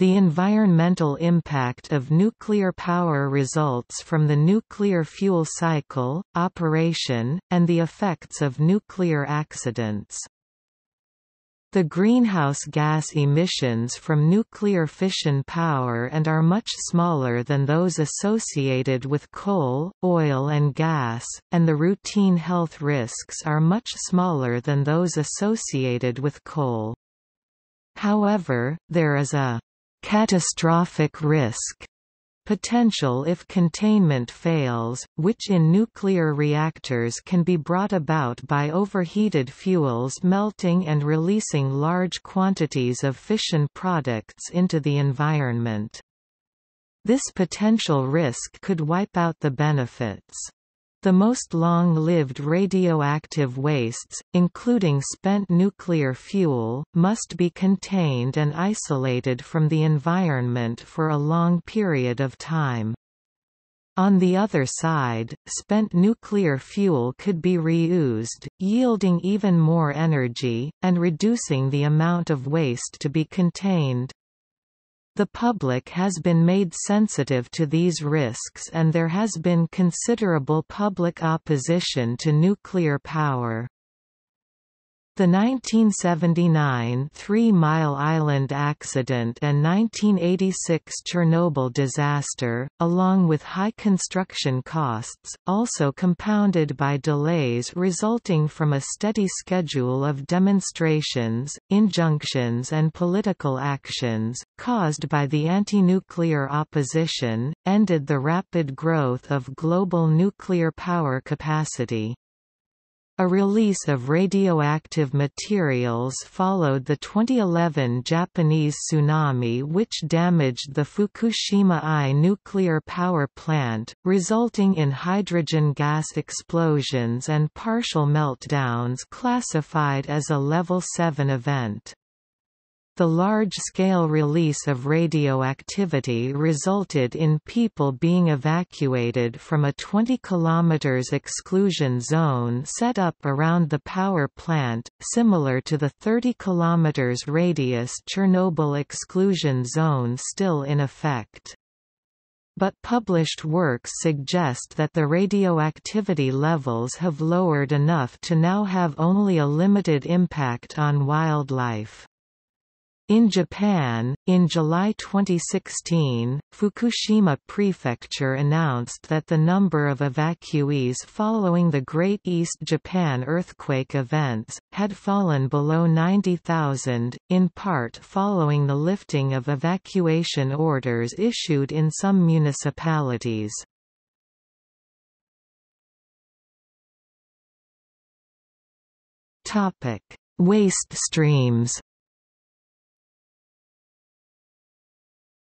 The environmental impact of nuclear power results from the nuclear fuel cycle, operation, and the effects of nuclear accidents. The greenhouse gas emissions from nuclear fission power and are much smaller than those associated with coal, oil and gas, and the routine health risks are much smaller than those associated with coal. However, there is a catastrophic risk potential if containment fails, which in nuclear reactors can be brought about by overheated fuels melting and releasing large quantities of fission products into the environment. This potential risk could wipe out the benefits. The most long-lived radioactive wastes, including spent nuclear fuel, must be contained and isolated from the environment for a long period of time. On the other side, spent nuclear fuel could be reused, yielding even more energy, and reducing the amount of waste to be contained. The public has been made sensitive to these risks and there has been considerable public opposition to nuclear power. The 1979 Three Mile Island accident and 1986 Chernobyl disaster, along with high construction costs, also compounded by delays resulting from a steady schedule of demonstrations, injunctions and political actions, caused by the anti-nuclear opposition, ended the rapid growth of global nuclear power capacity. A release of radioactive materials followed the 2011 Japanese tsunami which damaged the Fukushima I nuclear power plant, resulting in hydrogen gas explosions and partial meltdowns classified as a Level 7 event. The large-scale release of radioactivity resulted in people being evacuated from a 20 km exclusion zone set up around the power plant, similar to the 30 km radius Chernobyl exclusion zone still in effect but published works suggest that the radioactivity levels have lowered enough to now have only a limited impact on wildlife. In Japan, in July 2016, Fukushima Prefecture announced that the number of evacuees following the Great East Japan earthquake events, had fallen below 90,000, in part following the lifting of evacuation orders issued in some municipalities. Topic: Waste streams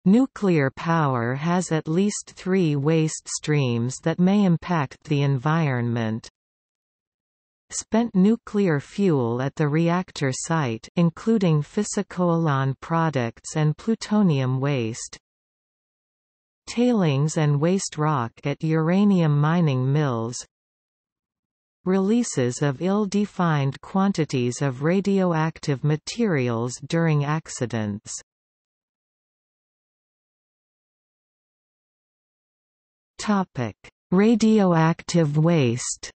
Nuclear power has at least three waste streams that may impact the environment. Spent nuclear fuel at the reactor site including fissile products and plutonium waste. Tailings and waste rock at uranium mining mills. Releases of ill-defined quantities of radioactive materials during accidents Topic: Radioactive waste.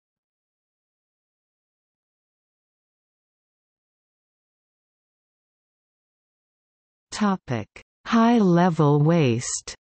Topic: High-level waste.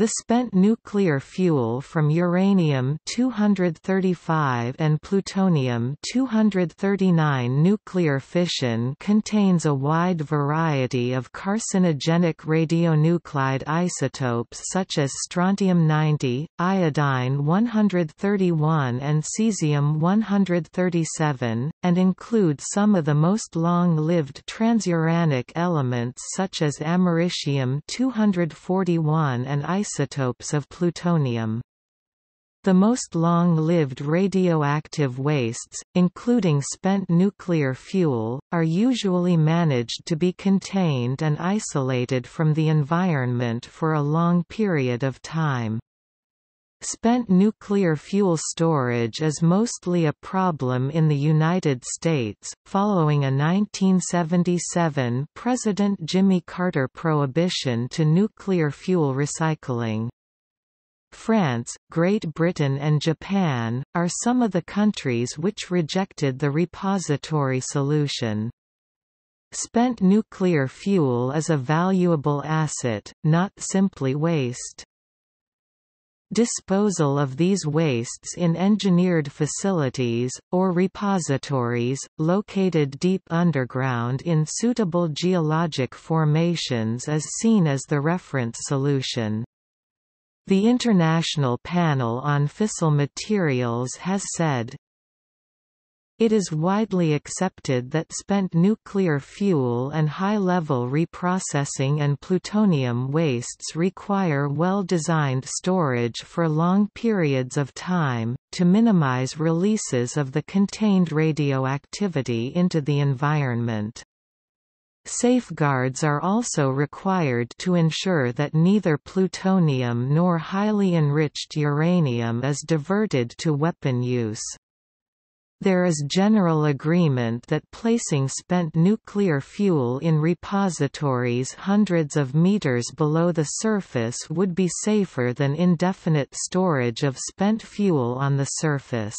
The spent nuclear fuel from uranium-235 and plutonium-239 nuclear fission contains a wide variety of carcinogenic radionuclide isotopes such as strontium-90, iodine-131 and cesium-137, and include some of the most long-lived transuranic elements such as americium-241 and isotopes isotopes of plutonium. The most long-lived radioactive wastes, including spent nuclear fuel, are usually managed to be contained and isolated from the environment for a long period of time. Spent nuclear fuel storage is mostly a problem in the United States, following a 1977 President Jimmy Carter prohibition to nuclear fuel recycling. France, Great Britain and Japan, are some of the countries which rejected the repository solution. Spent nuclear fuel is a valuable asset, not simply waste. Disposal of these wastes in engineered facilities, or repositories, located deep underground in suitable geologic formations is seen as the reference solution. The International Panel on Fissile Materials has said, it is widely accepted that spent nuclear fuel and high-level reprocessing and plutonium wastes require well-designed storage for long periods of time, to minimize releases of the contained radioactivity into the environment. Safeguards are also required to ensure that neither plutonium nor highly enriched uranium is diverted to weapon use. There is general agreement that placing spent nuclear fuel in repositories hundreds of meters below the surface would be safer than indefinite storage of spent fuel on the surface.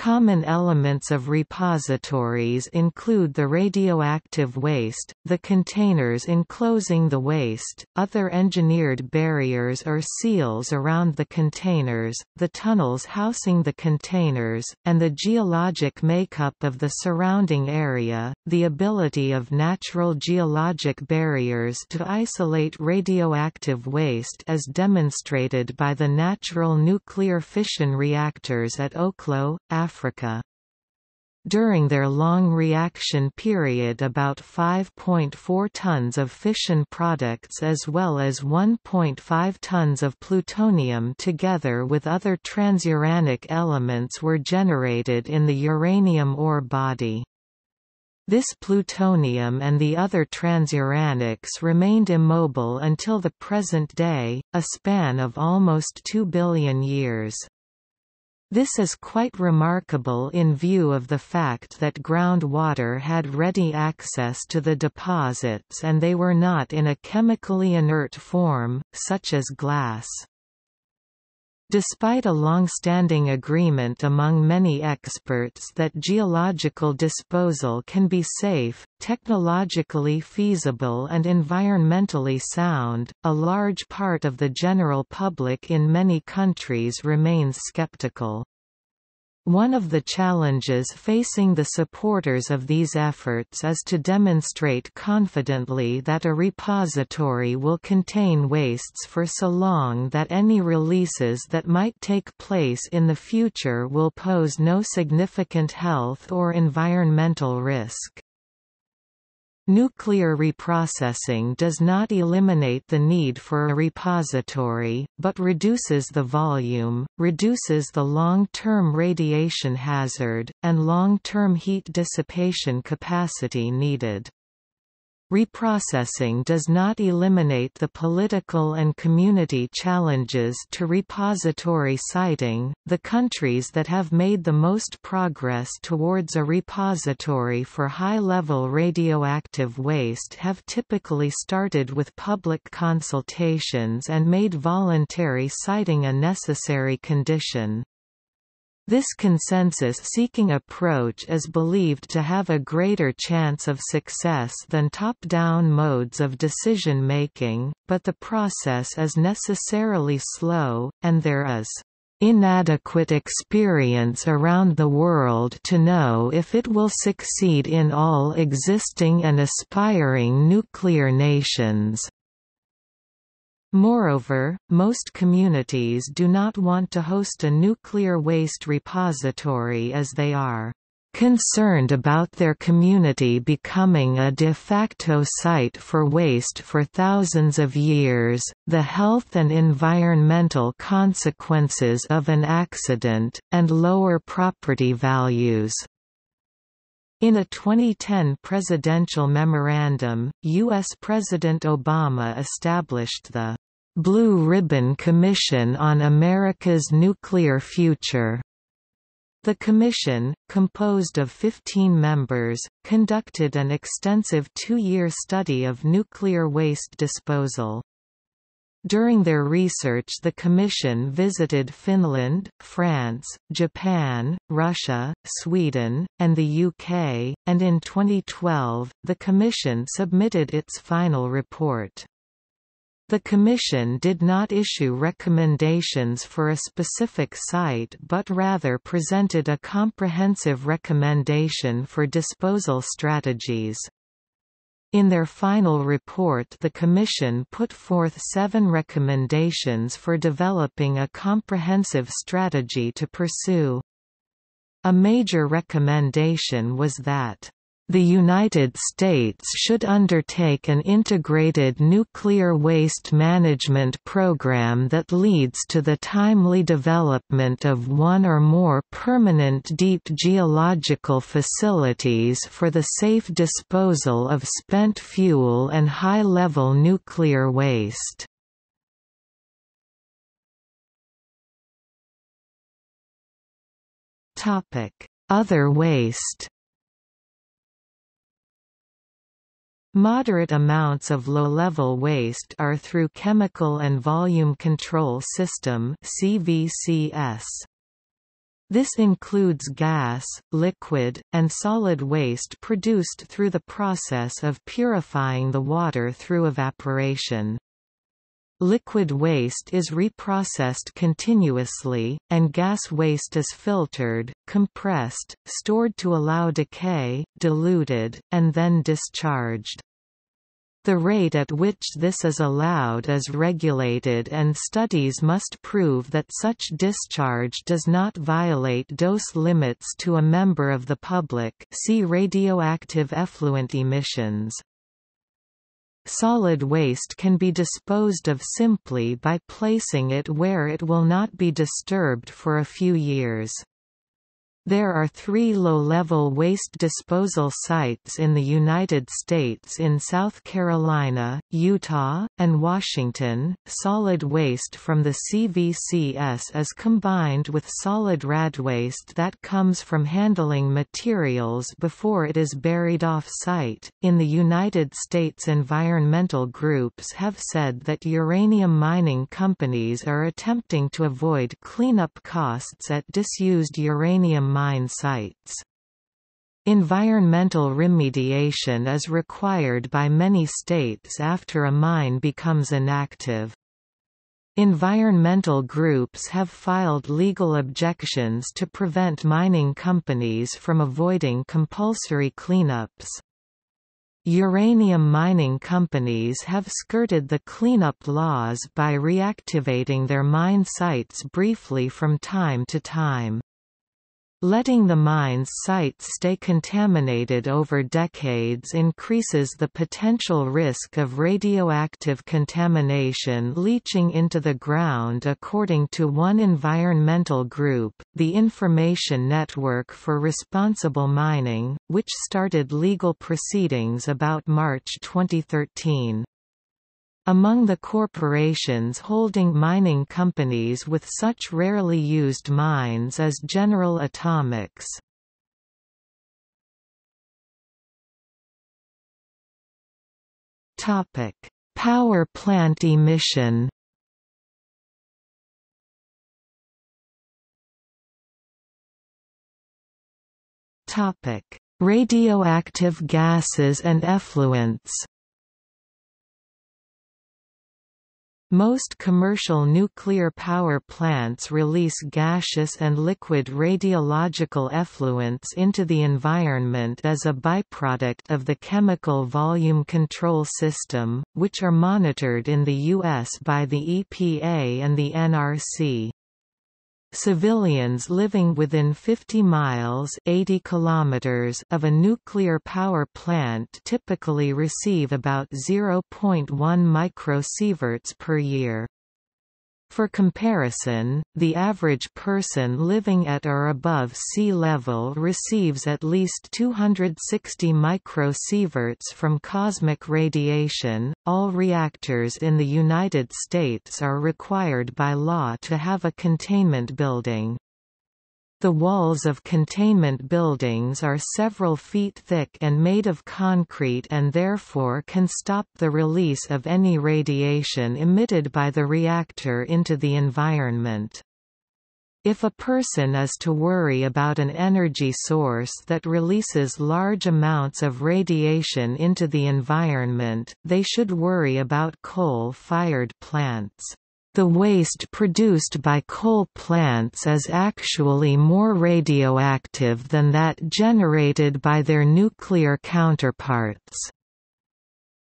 Common elements of repositories include the radioactive waste, the containers enclosing the waste, other engineered barriers or seals around the containers, the tunnels housing the containers, and the geologic makeup of the surrounding area, the ability of natural geologic barriers to isolate radioactive waste as demonstrated by the natural nuclear fission reactors at Oklo, Africa Africa. During their long reaction period about 5.4 tons of fission products as well as 1.5 tons of plutonium together with other transuranic elements were generated in the uranium ore body. This plutonium and the other transuranics remained immobile until the present day, a span of almost 2 billion years. This is quite remarkable in view of the fact that groundwater had ready access to the deposits and they were not in a chemically inert form, such as glass. Despite a long-standing agreement among many experts that geological disposal can be safe, technologically feasible and environmentally sound, a large part of the general public in many countries remains skeptical. One of the challenges facing the supporters of these efforts is to demonstrate confidently that a repository will contain wastes for so long that any releases that might take place in the future will pose no significant health or environmental risk. Nuclear reprocessing does not eliminate the need for a repository, but reduces the volume, reduces the long-term radiation hazard, and long-term heat dissipation capacity needed. Reprocessing does not eliminate the political and community challenges to repository siting. The countries that have made the most progress towards a repository for high level radioactive waste have typically started with public consultations and made voluntary siting a necessary condition. This consensus-seeking approach is believed to have a greater chance of success than top-down modes of decision-making, but the process is necessarily slow, and there is inadequate experience around the world to know if it will succeed in all existing and aspiring nuclear nations. Moreover, most communities do not want to host a nuclear waste repository as they are concerned about their community becoming a de facto site for waste for thousands of years, the health and environmental consequences of an accident, and lower property values. In a 2010 presidential memorandum, U.S. President Obama established the Blue Ribbon Commission on America's Nuclear Future. The commission, composed of 15 members, conducted an extensive two-year study of nuclear waste disposal. During their research the Commission visited Finland, France, Japan, Russia, Sweden, and the UK, and in 2012, the Commission submitted its final report. The Commission did not issue recommendations for a specific site but rather presented a comprehensive recommendation for disposal strategies. In their final report the Commission put forth seven recommendations for developing a comprehensive strategy to pursue. A major recommendation was that the United States should undertake an integrated nuclear waste management program that leads to the timely development of one or more permanent deep geological facilities for the safe disposal of spent fuel and high-level nuclear waste. Other waste Moderate amounts of low-level waste are through Chemical and Volume Control System CVCS. This includes gas, liquid, and solid waste produced through the process of purifying the water through evaporation. Liquid waste is reprocessed continuously, and gas waste is filtered, compressed, stored to allow decay, diluted, and then discharged. The rate at which this is allowed is regulated and studies must prove that such discharge does not violate dose limits to a member of the public see radioactive effluent emissions. Solid waste can be disposed of simply by placing it where it will not be disturbed for a few years. There are three low-level waste disposal sites in the United States in South Carolina, Utah, and Washington. Solid waste from the CVCS is combined with solid rad waste that comes from handling materials before it is buried off-site. In the United States environmental groups have said that uranium mining companies are attempting to avoid cleanup costs at disused uranium mine sites. Environmental remediation is required by many states after a mine becomes inactive. Environmental groups have filed legal objections to prevent mining companies from avoiding compulsory cleanups. Uranium mining companies have skirted the cleanup laws by reactivating their mine sites briefly from time to time. Letting the mine's sites stay contaminated over decades increases the potential risk of radioactive contamination leaching into the ground according to one environmental group, the Information Network for Responsible Mining, which started legal proceedings about March 2013. Among the corporations holding mining companies with such rarely used mines is General Atomics. Topic: Power plant emission. Topic: Radioactive gases and effluents. Most commercial nuclear power plants release gaseous and liquid radiological effluents into the environment as a byproduct of the chemical volume control system, which are monitored in the U.S. by the EPA and the NRC. Civilians living within 50 miles 80 kilometers of a nuclear power plant typically receive about 0.1 microsieverts per year. For comparison, the average person living at or above sea level receives at least 260 microsieverts from cosmic radiation. All reactors in the United States are required by law to have a containment building. The walls of containment buildings are several feet thick and made of concrete and therefore can stop the release of any radiation emitted by the reactor into the environment. If a person is to worry about an energy source that releases large amounts of radiation into the environment, they should worry about coal-fired plants. The waste produced by coal plants is actually more radioactive than that generated by their nuclear counterparts.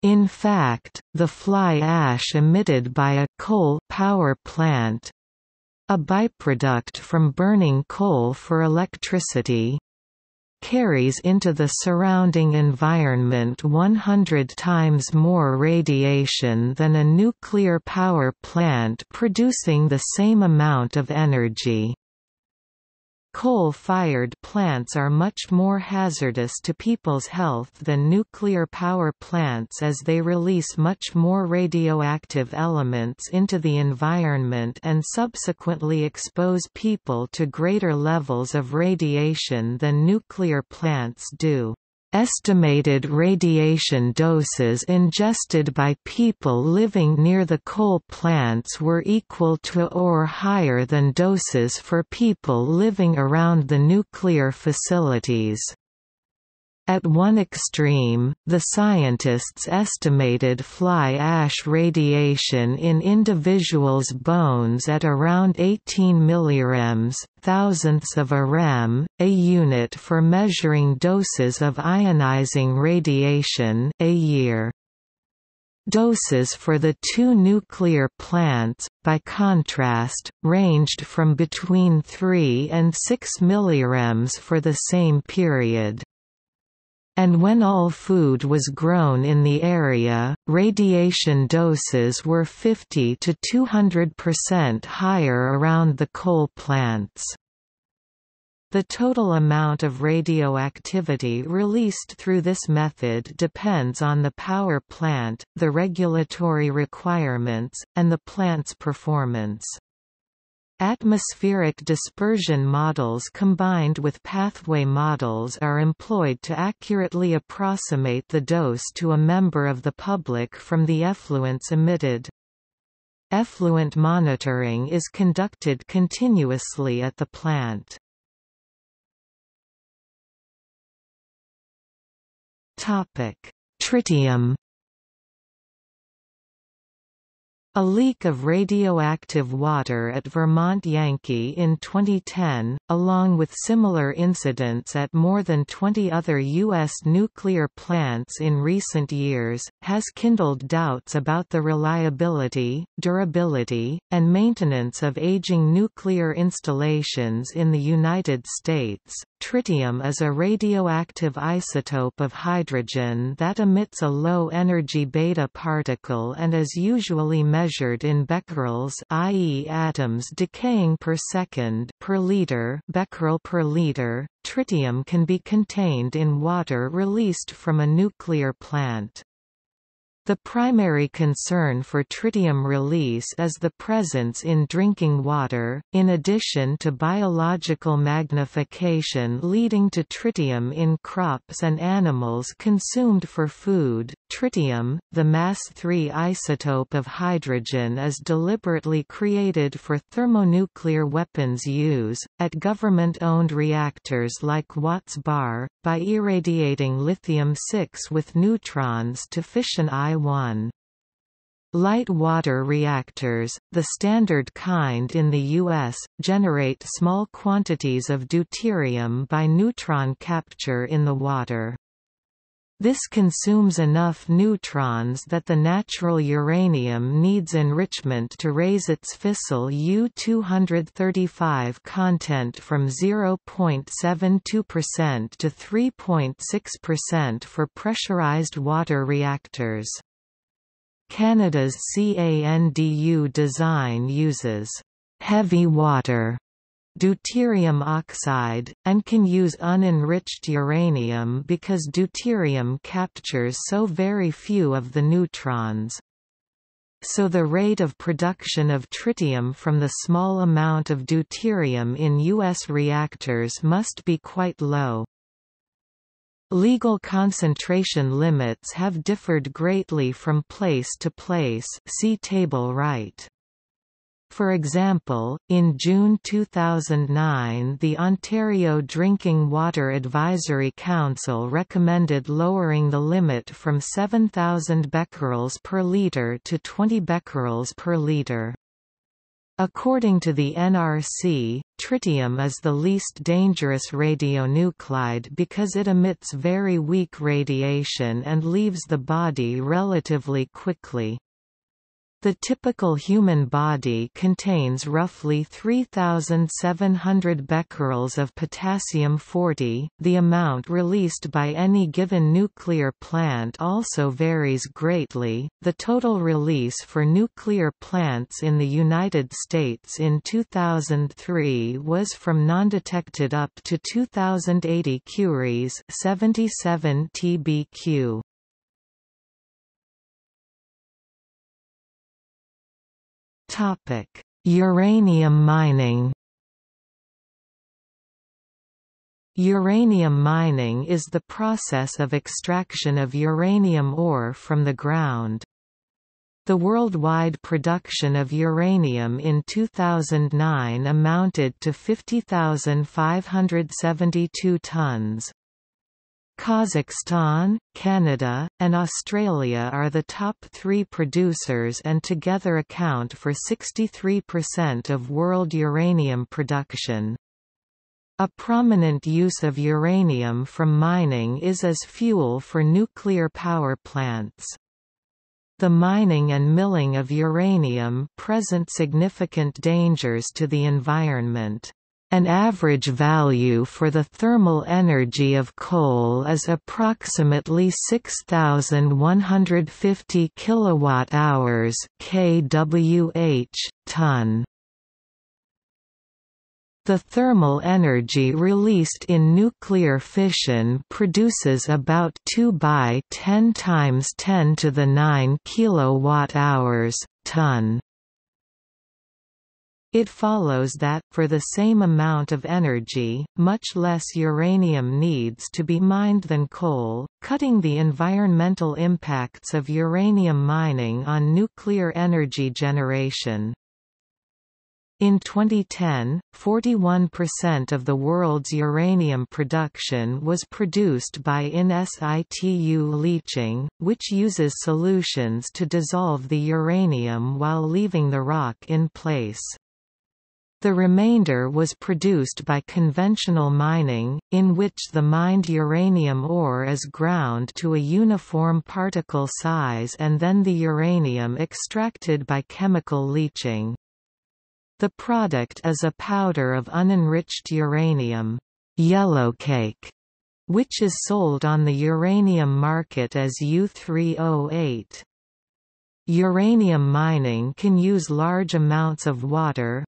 In fact, the fly ash emitted by a coal power plant a byproduct from burning coal for electricity carries into the surrounding environment 100 times more radiation than a nuclear power plant producing the same amount of energy. Coal-fired plants are much more hazardous to people's health than nuclear power plants as they release much more radioactive elements into the environment and subsequently expose people to greater levels of radiation than nuclear plants do. Estimated radiation doses ingested by people living near the coal plants were equal to or higher than doses for people living around the nuclear facilities. At one extreme, the scientists estimated fly ash radiation in individuals' bones at around 18 millirems, thousandths of a rem, a unit for measuring doses of ionizing radiation, a year. Doses for the two nuclear plants, by contrast, ranged from between 3 and 6 millirems for the same period and when all food was grown in the area, radiation doses were 50 to 200% higher around the coal plants. The total amount of radioactivity released through this method depends on the power plant, the regulatory requirements, and the plant's performance. Atmospheric dispersion models combined with pathway models are employed to accurately approximate the dose to a member of the public from the effluents emitted. Effluent monitoring is conducted continuously at the plant. Tritium A leak of radioactive water at Vermont Yankee in 2010, along with similar incidents at more than 20 other U.S. nuclear plants in recent years, has kindled doubts about the reliability, durability, and maintenance of aging nuclear installations in the United States. Tritium is a radioactive isotope of hydrogen that emits a low-energy beta particle and is usually measured in becquerels i.e. atoms decaying per second per liter becquerel per liter. Tritium can be contained in water released from a nuclear plant. The primary concern for tritium release is the presence in drinking water, in addition to biological magnification leading to tritium in crops and animals consumed for food. Tritium, the mass 3 isotope of hydrogen is deliberately created for thermonuclear weapons use, at government-owned reactors like Watts Bar, by irradiating lithium-6 with neutrons to fission I-1. Light water reactors, the standard kind in the U.S., generate small quantities of deuterium by neutron capture in the water. This consumes enough neutrons that the natural uranium needs enrichment to raise its fissile U-235 content from 0.72% to 3.6% for pressurized water reactors. Canada's CANDU design uses heavy water deuterium oxide, and can use unenriched uranium because deuterium captures so very few of the neutrons. So the rate of production of tritium from the small amount of deuterium in U.S. reactors must be quite low. Legal concentration limits have differed greatly from place to place see table right. For example, in June 2009 the Ontario Drinking Water Advisory Council recommended lowering the limit from 7,000 becquerels per litre to 20 becquerels per litre. According to the NRC, tritium is the least dangerous radionuclide because it emits very weak radiation and leaves the body relatively quickly. The typical human body contains roughly 3,700 becquerels of potassium-40. The amount released by any given nuclear plant also varies greatly. The total release for nuclear plants in the United States in 2003 was from non-detected up to 2080 curies, 77 TBq. Topic: Uranium mining. Uranium mining is the process of extraction of uranium ore from the ground. The worldwide production of uranium in 2009 amounted to 50,572 tons. Kazakhstan, Canada, and Australia are the top three producers and together account for 63% of world uranium production. A prominent use of uranium from mining is as fuel for nuclear power plants. The mining and milling of uranium present significant dangers to the environment. An average value for the thermal energy of coal is approximately 6150 kilowatt-hours kWh ton. The thermal energy released in nuclear fission produces about 2 by 10 times 10 to the 9 kilowatt-hours ton. It follows that, for the same amount of energy, much less uranium needs to be mined than coal, cutting the environmental impacts of uranium mining on nuclear energy generation. In 2010, 41% of the world's uranium production was produced by in situ leaching, which uses solutions to dissolve the uranium while leaving the rock in place. The remainder was produced by conventional mining, in which the mined uranium ore is ground to a uniform particle size and then the uranium extracted by chemical leaching. The product is a powder of unenriched uranium yellowcake, which is sold on the uranium market as U3O8. Uranium mining can use large amounts of water,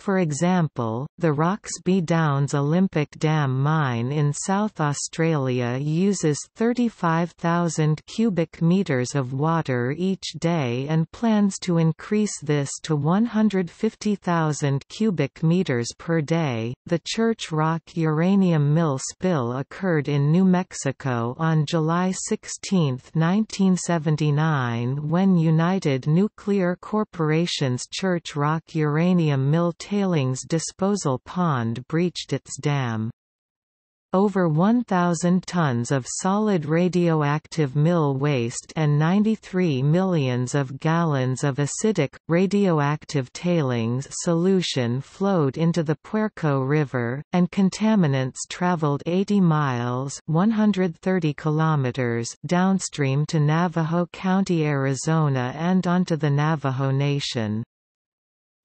for example, the Roxby Downs Olympic Dam mine in South Australia uses 35,000 cubic metres of water each day and plans to increase this to 150,000 cubic metres per day. The Church Rock uranium mill spill occurred in New Mexico on July 16, 1979 when United Nuclear Corporation's Church Rock uranium mill tailings disposal pond breached its dam. Over 1,000 tons of solid radioactive mill waste and 93 millions of gallons of acidic, radioactive tailings solution flowed into the Puerco River, and contaminants traveled 80 miles 130 kilometers downstream to Navajo County, Arizona and onto the Navajo Nation.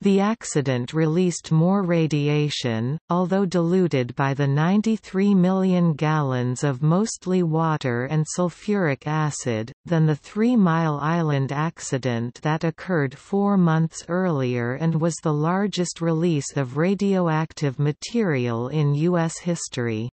The accident released more radiation, although diluted by the 93 million gallons of mostly water and sulfuric acid, than the Three Mile Island accident that occurred four months earlier and was the largest release of radioactive material in U.S. history.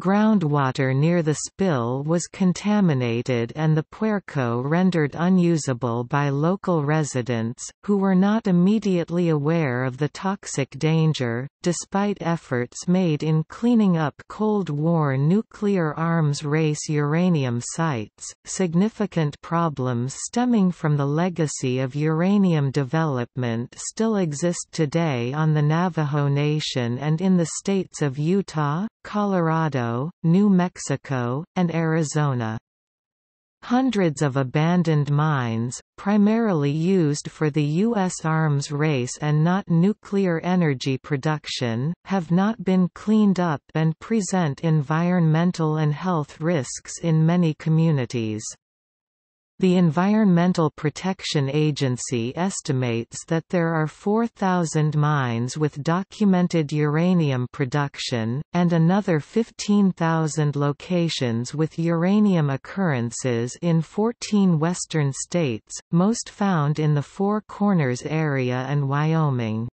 Groundwater near the spill was contaminated and the puerco rendered unusable by local residents, who were not immediately aware of the toxic danger, despite efforts made in cleaning up Cold War nuclear arms race uranium sites. Significant problems stemming from the legacy of uranium development still exist today on the Navajo Nation and in the states of Utah, Colorado, New Mexico, and Arizona. Hundreds of abandoned mines, primarily used for the U.S. arms race and not nuclear energy production, have not been cleaned up and present environmental and health risks in many communities. The Environmental Protection Agency estimates that there are 4,000 mines with documented uranium production, and another 15,000 locations with uranium occurrences in 14 western states, most found in the Four Corners area and Wyoming.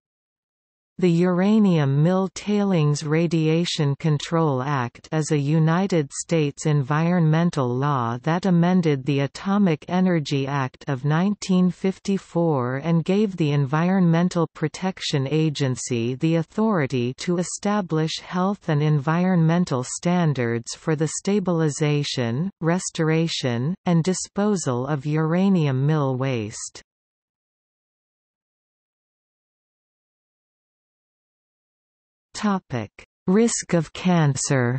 The Uranium Mill Tailings Radiation Control Act is a United States environmental law that amended the Atomic Energy Act of 1954 and gave the Environmental Protection Agency the authority to establish health and environmental standards for the stabilization, restoration, and disposal of uranium mill waste. Topic: Risk of cancer.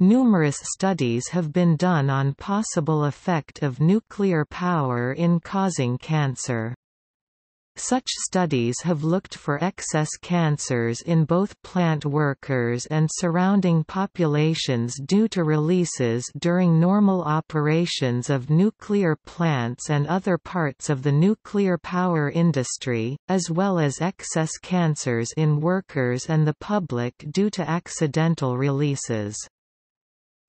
Numerous studies have been done on possible effect of nuclear power in causing cancer. Such studies have looked for excess cancers in both plant workers and surrounding populations due to releases during normal operations of nuclear plants and other parts of the nuclear power industry, as well as excess cancers in workers and the public due to accidental releases.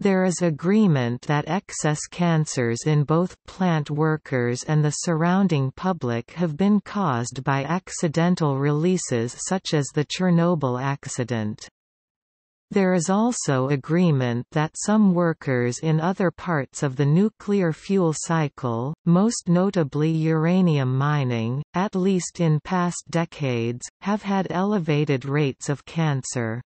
There is agreement that excess cancers in both plant workers and the surrounding public have been caused by accidental releases such as the Chernobyl accident. There is also agreement that some workers in other parts of the nuclear fuel cycle, most notably uranium mining, at least in past decades, have had elevated rates of cancer.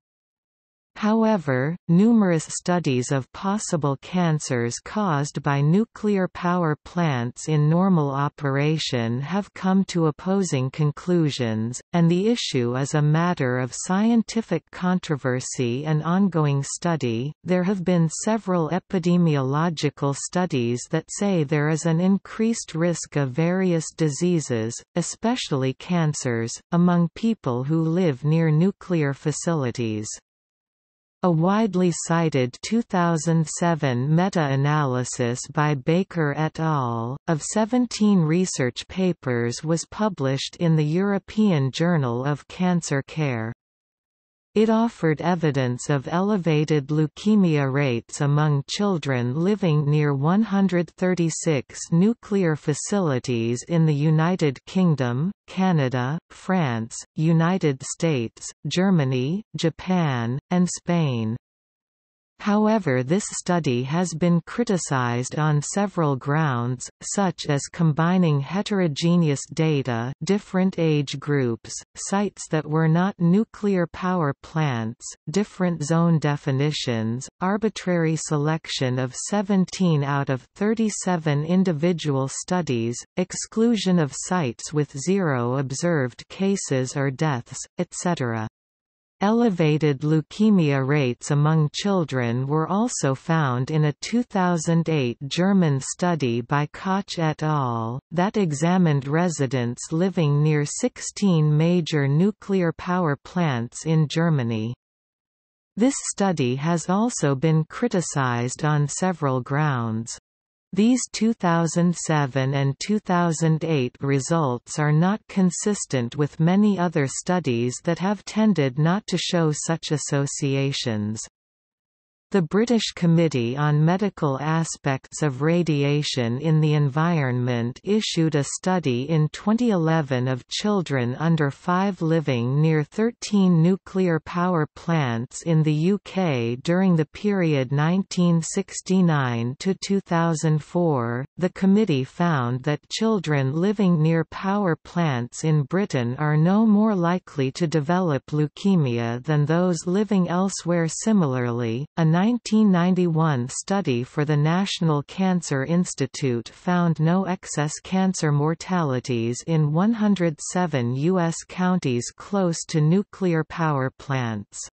However, numerous studies of possible cancers caused by nuclear power plants in normal operation have come to opposing conclusions, and the issue is a matter of scientific controversy and ongoing study. There have been several epidemiological studies that say there is an increased risk of various diseases, especially cancers, among people who live near nuclear facilities. A widely cited 2007 meta-analysis by Baker et al. of 17 research papers was published in the European Journal of Cancer Care. It offered evidence of elevated leukemia rates among children living near 136 nuclear facilities in the United Kingdom, Canada, France, United States, Germany, Japan, and Spain. However this study has been criticized on several grounds, such as combining heterogeneous data different age groups, sites that were not nuclear power plants, different zone definitions, arbitrary selection of 17 out of 37 individual studies, exclusion of sites with zero observed cases or deaths, etc. Elevated leukemia rates among children were also found in a 2008 German study by Kaatsch et al., that examined residents living near 16 major nuclear power plants in Germany. This study has also been criticized on several grounds. These 2007 and 2008 results are not consistent with many other studies that have tended not to show such associations. The British Committee on Medical Aspects of Radiation in the Environment issued a study in 2011 of children under 5 living near 13 nuclear power plants in the UK during the period 1969 to 2004. The committee found that children living near power plants in Britain are no more likely to develop leukemia than those living elsewhere similarly. A 1991 study for the National Cancer Institute found no excess cancer mortalities in 107 U.S. counties close to nuclear power plants.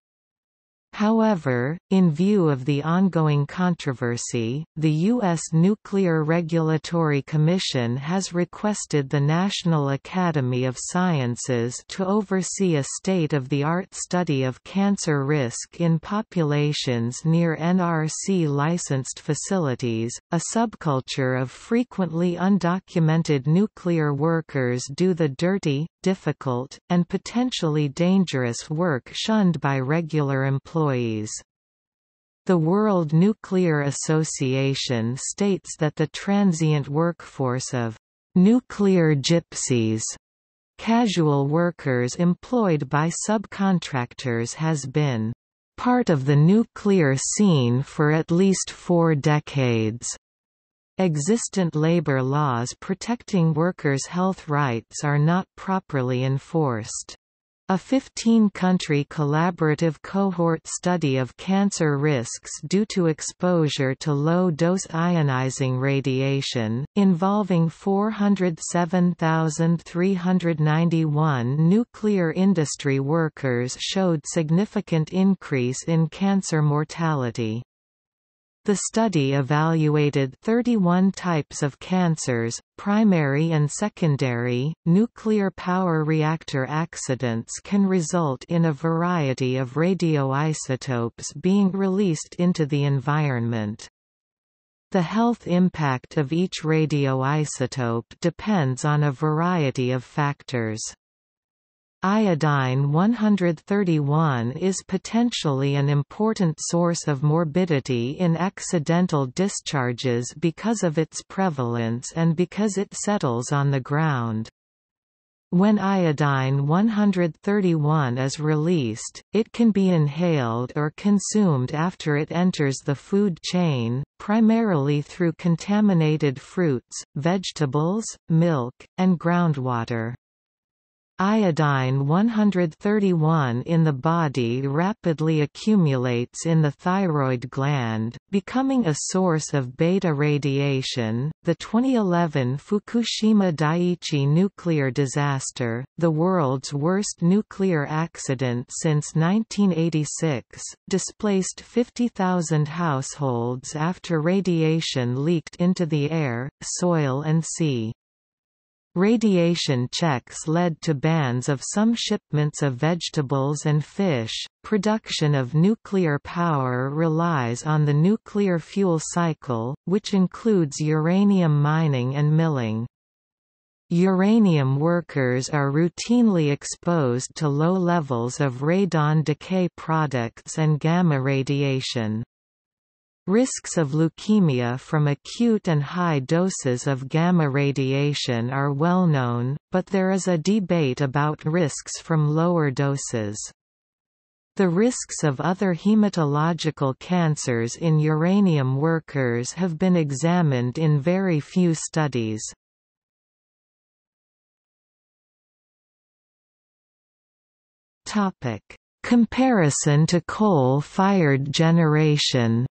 However, in view of the ongoing controversy, the U.S. Nuclear Regulatory Commission has requested the National Academy of Sciences to oversee a state-of-the-art study of cancer risk in populations near NRC-licensed facilities, a subculture of frequently undocumented nuclear workers do the dirty, difficult, and potentially dangerous work shunned by regular employees. The World Nuclear Association states that the transient workforce of nuclear gypsies casual workers employed by subcontractors has been part of the nuclear scene for at least four decades. Existent labor laws protecting workers' health rights are not properly enforced. A 15-country collaborative cohort study of cancer risks due to exposure to low-dose ionizing radiation, involving 407,391 nuclear industry workers showed significant increase in cancer mortality. The study evaluated 31 types of cancers, primary and secondary. Nuclear power reactor accidents can result in a variety of radioisotopes being released into the environment. The health impact of each radioisotope depends on a variety of factors. Iodine-131 is potentially an important source of morbidity in accidental discharges because of its prevalence and because it settles on the ground. When iodine-131 is released, it can be inhaled or consumed after it enters the food chain, primarily through contaminated fruits, vegetables, milk, and groundwater. Iodine 131 in the body rapidly accumulates in the thyroid gland, becoming a source of beta radiation. The 2011 Fukushima Daiichi nuclear disaster, the world's worst nuclear accident since 1986, displaced 50,000 households after radiation leaked into the air, soil and sea. Radiation checks led to bans of some shipments of vegetables and fish. Production of nuclear power relies on the nuclear fuel cycle, which includes uranium mining and milling. Uranium workers are routinely exposed to low levels of radon decay products and gamma radiation. Risks of leukemia from acute and high doses of gamma radiation are well known, but there is a debate about risks from lower doses. The risks of other hematological cancers in uranium workers have been examined in very few studies. Comparison to coal-fired generation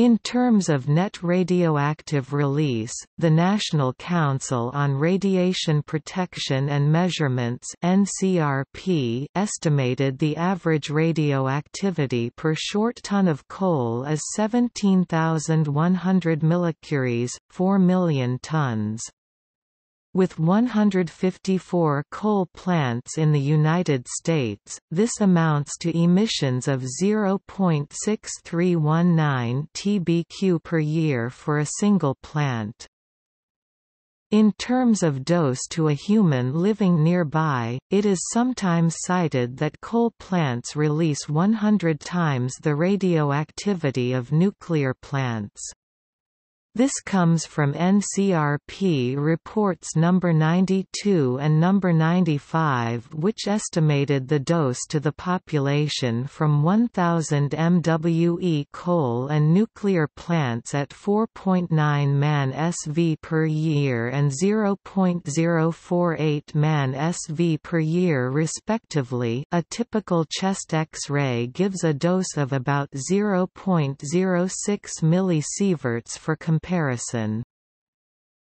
In terms of net radioactive release, the National Council on Radiation Protection and Measurements NCRP estimated the average radioactivity per short ton of coal as 17,100 millicuries, 4 million tons. With 154 coal plants in the United States, this amounts to emissions of 0.6319 tbq per year for a single plant. In terms of dose to a human living nearby, it is sometimes cited that coal plants release 100 times the radioactivity of nuclear plants. This comes from NCRP reports number 92 and number 95 which estimated the dose to the population from 1000 MWE coal and nuclear plants at 4.9 man SV per year and 0.048 man SV per year respectively. A typical chest X-ray gives a dose of about 0.06 millisieverts for comparison.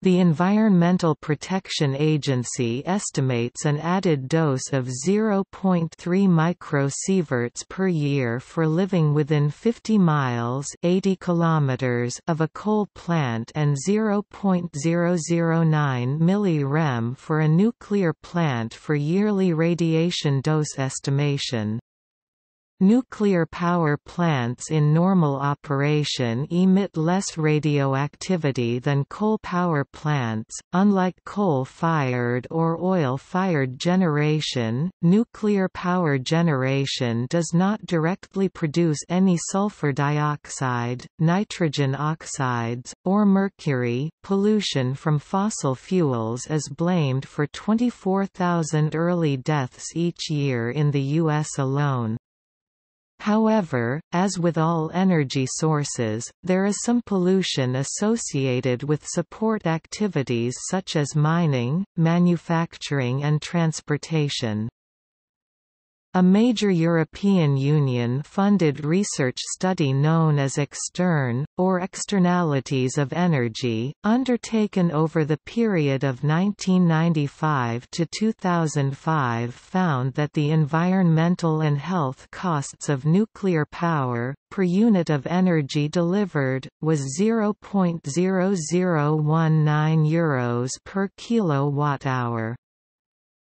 The Environmental Protection Agency estimates an added dose of 0.3 microsieverts per year for living within 50 miles 80 kilometers of a coal plant and 0.009 millirem for a nuclear plant for yearly radiation dose estimation. Nuclear power plants in normal operation emit less radioactivity than coal power plants. Unlike coal fired or oil fired generation, nuclear power generation does not directly produce any sulfur dioxide, nitrogen oxides, or mercury. Pollution from fossil fuels is blamed for 24,000 early deaths each year in the U.S. alone. However, as with all energy sources, there is some pollution associated with support activities such as mining, manufacturing and transportation. A major European Union-funded research study known as Extern, or Externalities of Energy, undertaken over the period of 1995 to 2005 found that the environmental and health costs of nuclear power, per unit of energy delivered, was 0.0019 euros per kilowatt-hour.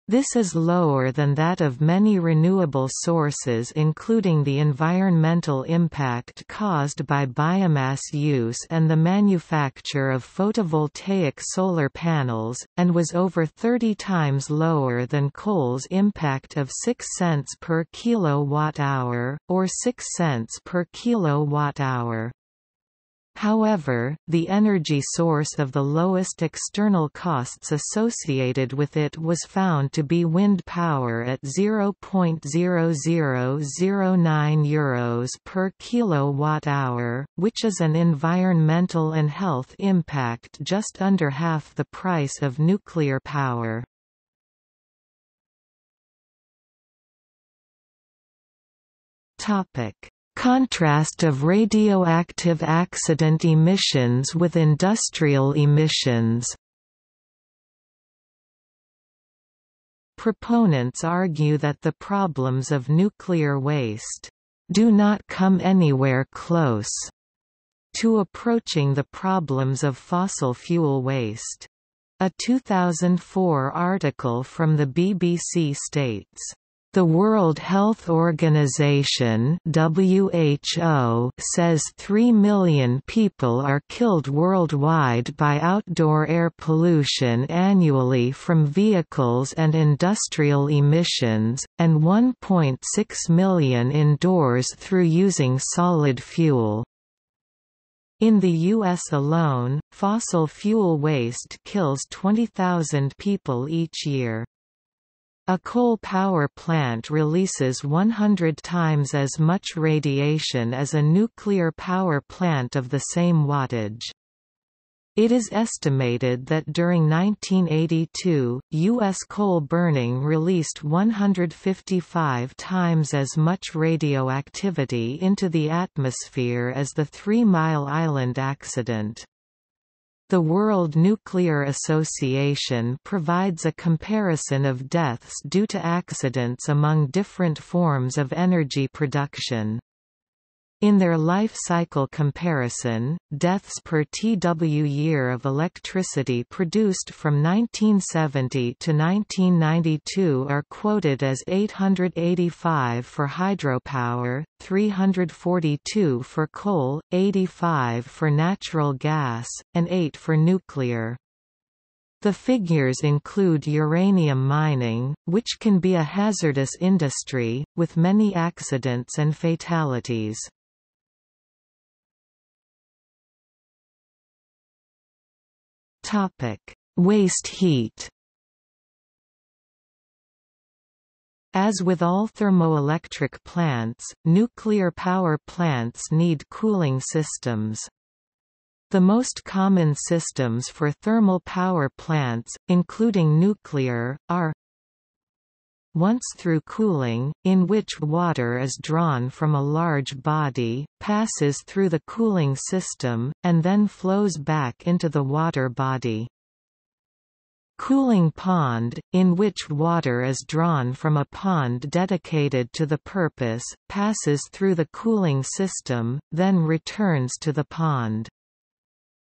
This is lower than that of many renewable sources including the environmental impact caused by biomass use and the manufacture of photovoltaic solar panels, and was over 30 times lower than coal's impact of 6 cents per kilowatt-hour, or 6 cents per kilowatt-hour. However, the energy source of the lowest external costs associated with it was found to be wind power at 0.0009 euros per kilowatt-hour, which is an environmental and health impact just under half the price of nuclear power. Topic Contrast of radioactive accident emissions with industrial emissions Proponents argue that the problems of nuclear waste do not come anywhere close to approaching the problems of fossil fuel waste. A 2004 article from the BBC states the World Health Organization (WHO) says 3 million people are killed worldwide by outdoor air pollution annually from vehicles and industrial emissions, and 1.6 million indoors through using solid fuel. In the U.S. alone, fossil fuel waste kills 20,000 people each year. A coal power plant releases 100 times as much radiation as a nuclear power plant of the same wattage. It is estimated that during 1982, U.S. coal burning released 155 times as much radioactivity into the atmosphere as the Three Mile Island accident. The World Nuclear Association provides a comparison of deaths due to accidents among different forms of energy production. In their life cycle comparison, deaths per TW year of electricity produced from 1970 to 1992 are quoted as 885 for hydropower, 342 for coal, 85 for natural gas, and 8 for nuclear. The figures include uranium mining, which can be a hazardous industry, with many accidents and fatalities. Topic: Waste heat. As with all thermoelectric plants, nuclear power plants need cooling systems. The most common systems for thermal power plants, including nuclear, are once-through cooling, in which water is drawn from a large body, passes through the cooling system, and then flows back into the water body. Cooling pond, in which water is drawn from a pond dedicated to the purpose, passes through the cooling system, then returns to the pond.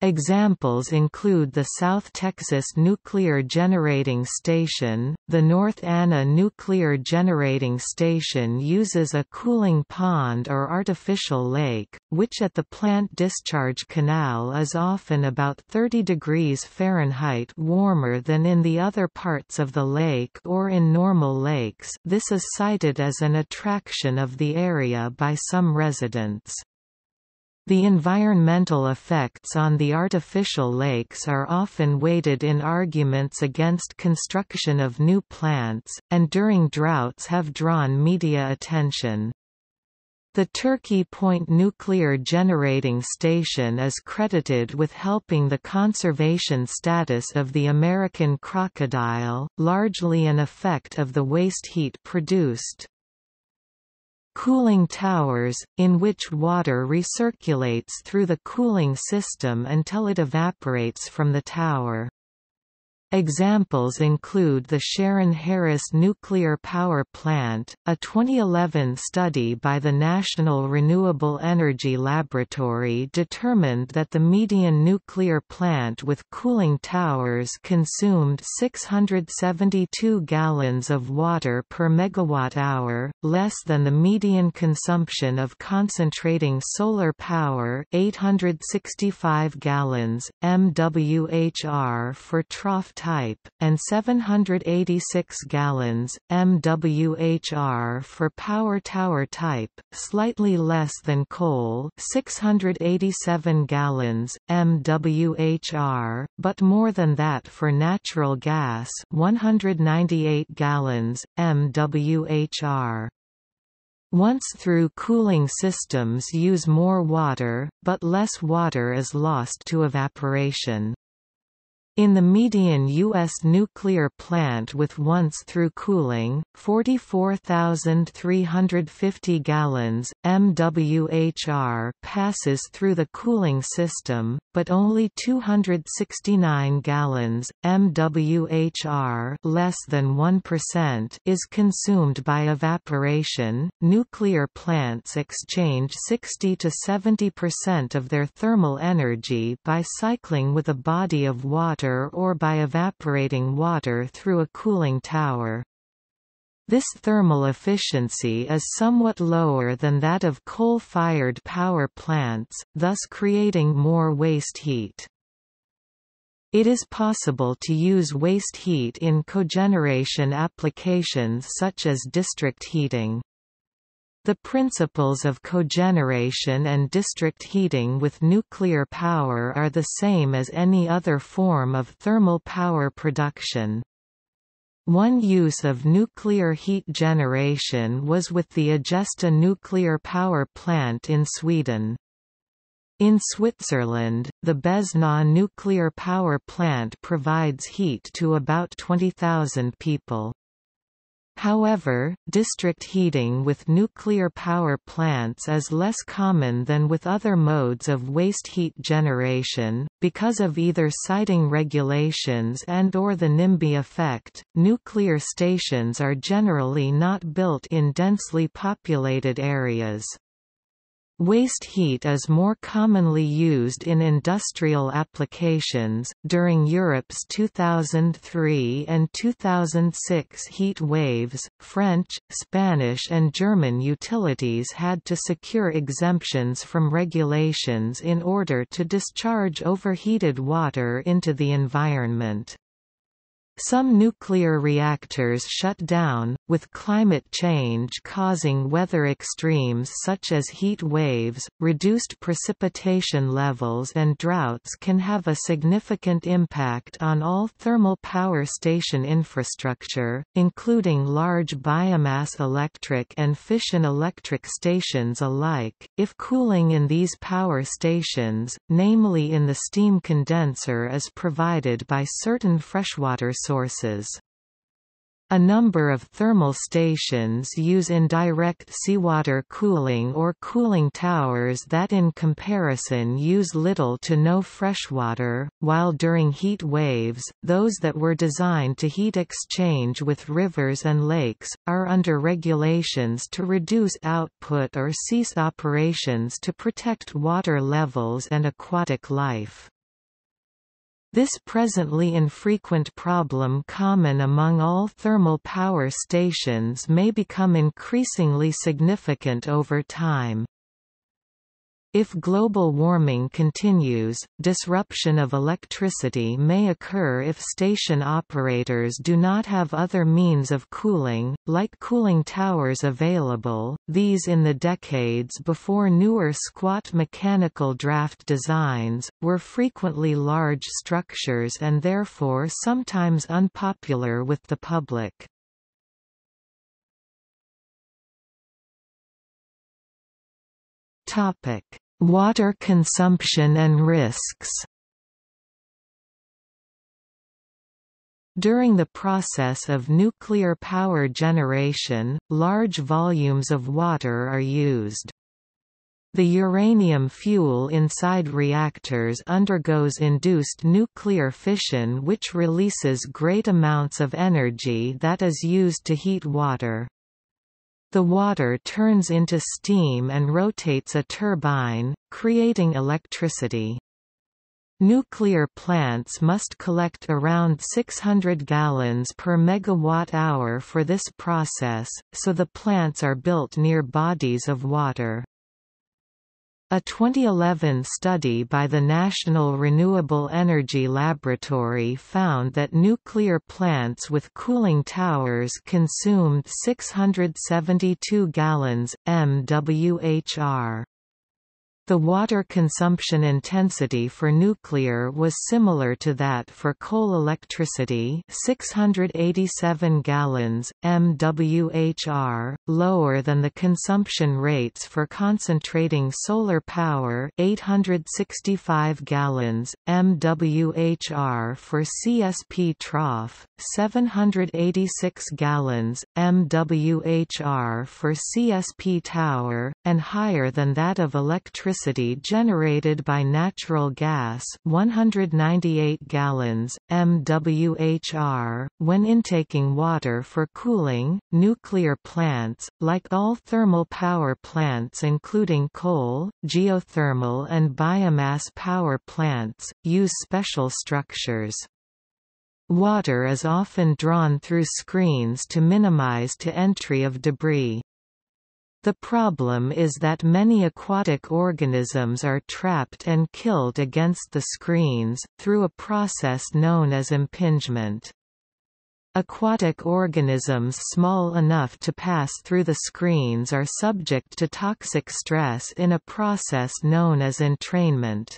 Examples include the South Texas Nuclear Generating Station. The North Anna Nuclear Generating Station uses a cooling pond or artificial lake, which at the plant discharge canal is often about 30 degrees Fahrenheit warmer than in the other parts of the lake or in normal lakes. This is cited as an attraction of the area by some residents. The environmental effects on the artificial lakes are often weighted in arguments against construction of new plants, and during droughts have drawn media attention. The Turkey Point Nuclear Generating Station is credited with helping the conservation status of the American crocodile, largely an effect of the waste heat produced cooling towers, in which water recirculates through the cooling system until it evaporates from the tower. Examples include the Shearon Harris Nuclear Power Plant, a 2011 study by the National Renewable Energy Laboratory determined that the median nuclear plant with cooling towers consumed 672 gallons of water per megawatt-hour, less than the median consumption of concentrating solar power 865 gallons, MWHR for trough type, and 786 gallons, MWHR for power tower type, slightly less than coal 687 gallons, MWHR, but more than that for natural gas 198 gallons, MWHR. Once-through cooling systems use more water, but less water is lost to evaporation. In the median U.S. nuclear plant with once-through cooling, 44,350 gallons, MWHR passes through the cooling system, but only 269 gallons, MWHR less than 1% is consumed by evaporation. Nuclear plants exchange 60 to 70% of their thermal energy by cycling with a body of water or by evaporating water through a cooling tower. This thermal efficiency is somewhat lower than that of coal-fired power plants, thus creating more waste heat. It is possible to use waste heat in cogeneration applications such as district heating. The principles of cogeneration and district heating with nuclear power are the same as any other form of thermal power production. One use of nuclear heat generation was with the Agesta nuclear power plant in Sweden. In Switzerland, the Beznau nuclear power plant provides heat to about 20,000 people. However, district heating with nuclear power plants is less common than with other modes of waste heat generation, because of either siting regulations and or the NIMBY effect. Nuclear stations are generally not built in densely populated areas. Waste heat is more commonly used in industrial applications. During Europe's 2003 and 2006 heat waves, French, Spanish, and German utilities had to secure exemptions from regulations in order to discharge overheated water into the environment. Some nuclear reactors shut down, with climate change causing weather extremes such as heat waves, reduced precipitation levels and droughts can have a significant impact on all thermal power station infrastructure, including large biomass electric and fission electric stations alike. If cooling in these power stations, namely in the steam condenser is provided by certain freshwater sources. A number of thermal stations use indirect seawater cooling or cooling towers that in comparison use little to no freshwater, while during heat waves, those that were designed to heat exchange with rivers and lakes, are under regulations to reduce output or cease operations to protect water levels and aquatic life. This presently infrequent problem common among all thermal power stations may become increasingly significant over time. If global warming continues, disruption of electricity may occur if station operators do not have other means of cooling, like cooling towers available. These in the decades before newer squat mechanical draft designs, were frequently large structures and therefore sometimes unpopular with the public. Topic Water consumption and risks During the process of nuclear power generation, large volumes of water are used. The uranium fuel inside reactors undergoes induced nuclear fission which releases great amounts of energy that is used to heat water. The water turns into steam and rotates a turbine, creating electricity. Nuclear plants must collect around 600 gallons per megawatt-hour for this process, so the plants are built near bodies of water. A 2011 study by the National Renewable Energy Laboratory found that nuclear plants with cooling towers consumed 672 gallons, MWHR. The water consumption intensity for nuclear was similar to that for coal electricity 687 gallons, MWHR, lower than the consumption rates for concentrating solar power 865 gallons, MWHR for CSP trough, 786 gallons, MWHR for CSP tower, and higher than that of electricity electricity generated by natural gas 198 gallons, MWHR, when intaking water for cooling. Nuclear plants, like all thermal power plants including coal, geothermal and biomass power plants, use special structures. Water is often drawn through screens to minimize to entry of debris. The problem is that many aquatic organisms are trapped and killed against the screens, through a process known as impingement. Aquatic organisms small enough to pass through the screens are subject to toxic stress in a process known as entrainment.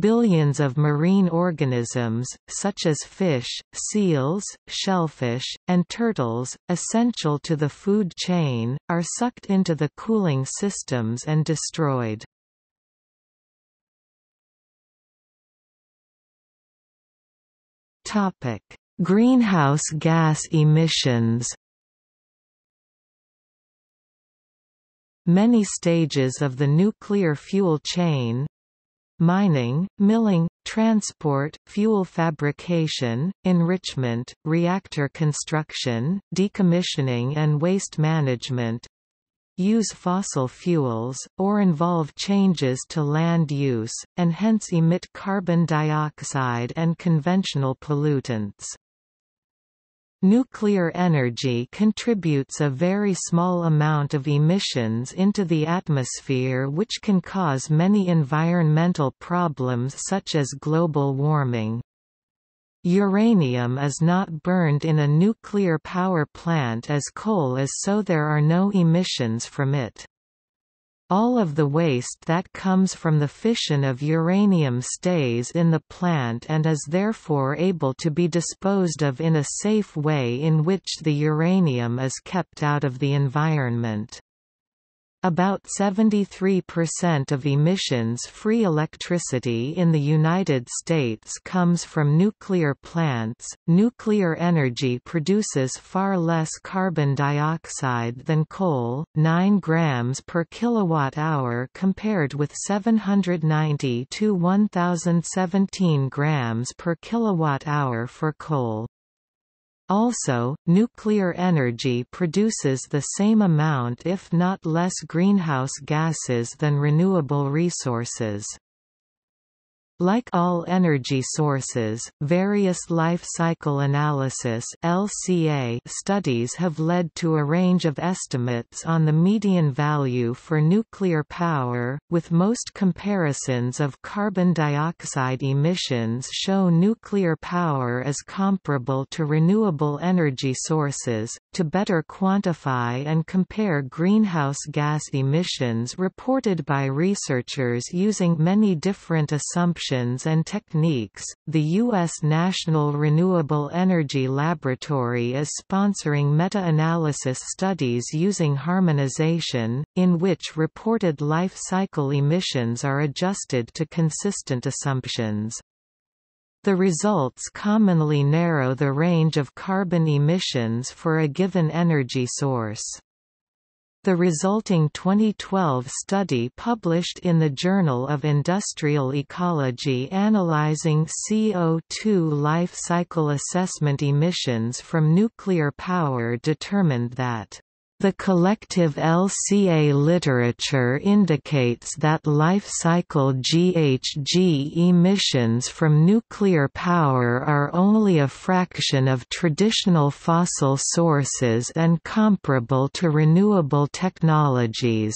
Billions of marine organisms, such as fish, seals, shellfish, and turtles, essential to the food chain, are sucked into the cooling systems and destroyed. Greenhouse gas emissions Many stages of the nuclear fuel chain, mining, milling, transport, fuel fabrication, enrichment, reactor construction, decommissioning and waste management use fossil fuels, or involve changes to land use, and hence emit carbon dioxide and conventional pollutants. Nuclear energy contributes a very small amount of emissions into the atmosphere which can cause many environmental problems such as global warming. Uranium is not burned in a nuclear power plant as coal is so there are no emissions from it. All of the waste that comes from the fission of uranium stays in the plant and is therefore able to be disposed of in a safe way in which the uranium is kept out of the environment. About 73% of emissions-free electricity in the United States comes from nuclear plants. Nuclear energy produces far less carbon dioxide than coal, 9 grams per kilowatt hour compared with 790 to 1017 grams per kilowatt hour for coal. Also, nuclear energy produces the same amount if not less greenhouse gases than renewable resources. Like all energy sources, various life cycle analysis (LCA) studies have led to a range of estimates on the median value for nuclear power, with most comparisons of carbon dioxide emissions show nuclear power as comparable to renewable energy sources. To better quantify and compare greenhouse gas emissions reported by researchers using many different assumptions and techniques. The U.S. National Renewable Energy Laboratory is sponsoring meta-analysis studies using harmonization, in which reported life cycle emissions are adjusted to consistent assumptions. The results commonly narrow the range of carbon emissions for a given energy source. The resulting 2012 study published in the Journal of Industrial Ecology analyzing CO2 life cycle assessment emissions from nuclear power determined that the collective LCA literature indicates that life cycle GHG emissions from nuclear power are only a fraction of traditional fossil sources and comparable to renewable technologies.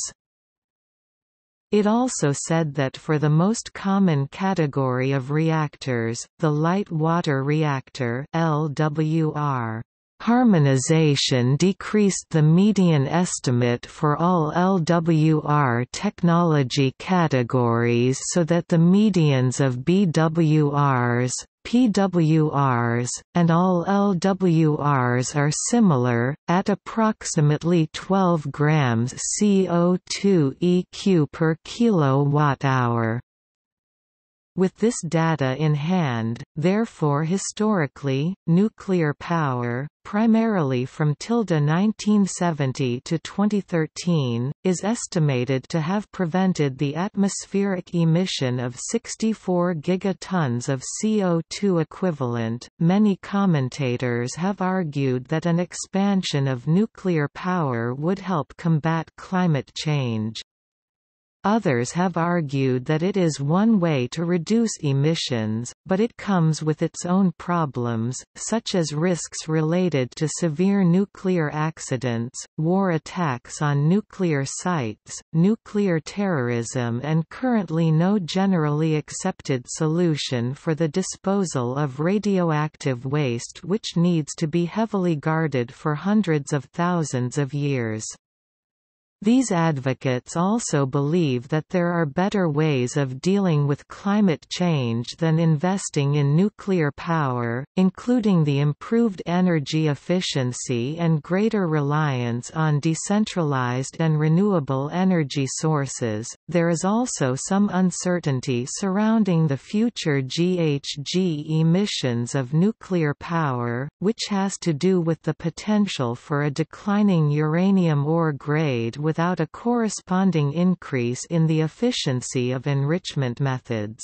It also said that for the most common category of reactors, the light water reactor LWR, Harmonization decreased the median estimate for all LWR technology categories so that the medians of BWRs, PWRs, and all LWRs are similar, at approximately 12 grams CO2 EQ per kilowatt-hour. With this data in hand, therefore historically, nuclear power, primarily from tilde 1970 to 2013, is estimated to have prevented the atmospheric emission of 64 gigatons of CO2 equivalent. Many commentators have argued that an expansion of nuclear power would help combat climate change. Others have argued that it is one way to reduce emissions, but it comes with its own problems, such as risks related to severe nuclear accidents, war attacks on nuclear sites, nuclear terrorism and currently no generally accepted solution for the disposal of radioactive waste which needs to be heavily guarded for hundreds of thousands of years. These advocates also believe that there are better ways of dealing with climate change than investing in nuclear power, including the improved energy efficiency and greater reliance on decentralized and renewable energy sources. There is also some uncertainty surrounding the future GHG emissions of nuclear power, which has to do with the potential for a declining uranium ore grade with without a corresponding increase in the efficiency of enrichment methods.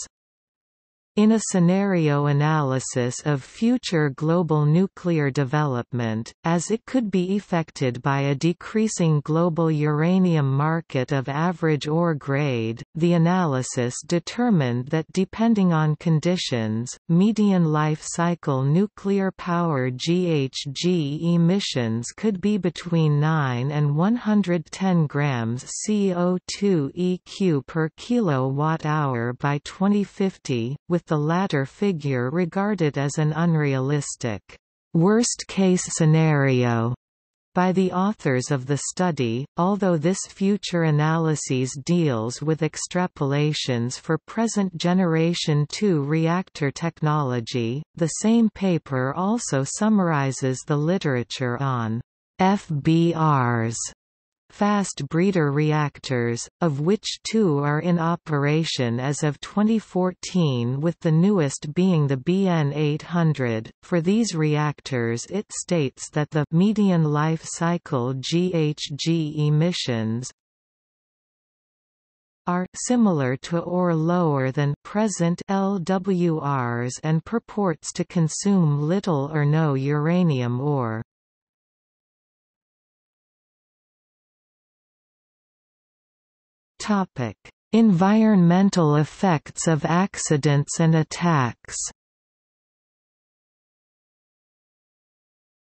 In a scenario analysis of future global nuclear development, as it could be effected by a decreasing global uranium market of average ore grade, the analysis determined that depending on conditions, median life cycle nuclear power GHG emissions could be between 9 and 110 grams CO2 EQ per kilowatt-hour by 2050, with the latter figure regarded as an unrealistic, worst-case scenario by the authors of the study, although this future analysis deals with extrapolations for present generation II reactor technology, the same paper also summarizes the literature on FBRs fast breeder reactors, of which two are in operation as of 2014 with the newest being the BN800. For these reactors it states that the median life cycle GHG emissions are similar to or lower than present LWRs and purports to consume little or no uranium ore. Topic: Environmental effects of accidents and attacks.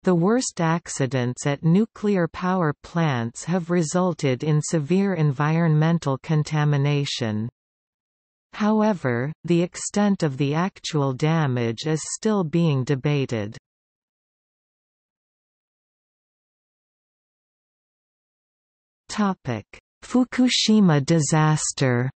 The worst accidents at nuclear power plants have resulted in severe environmental contamination. However, the extent of the actual damage is still being debated. Topic: Fukushima disaster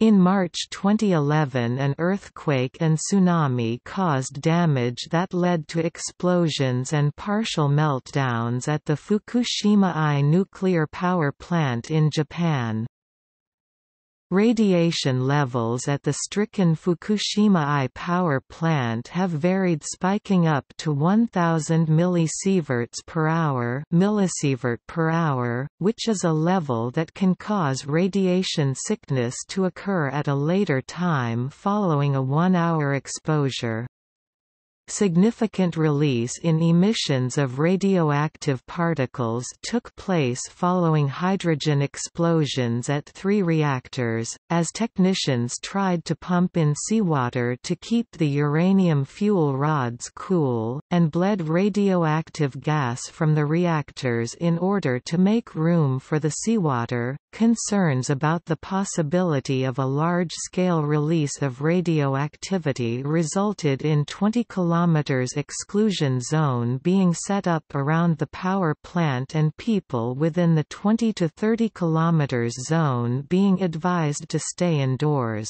In March 2011 an earthquake and tsunami caused damage that led to explosions and partial meltdowns at the Fukushima I nuclear power plant in Japan. Radiation levels at the stricken Fukushima I power plant have varied spiking up to 1000 millisieverts per hour, millisievert per hour, which is a level that can cause radiation sickness to occur at a later time following a 1-hour exposure. Significant release in emissions of radioactive particles took place following hydrogen explosions at three reactors, as technicians tried to pump in seawater to keep the uranium fuel rods cool, and bled radioactive gas from the reactors in order to make room for the seawater. Concerns about the possibility of a large-scale release of radioactivity resulted in 20 km km exclusion zone being set up around the power plant and people within the 20 to 30 km zone being advised to stay indoors.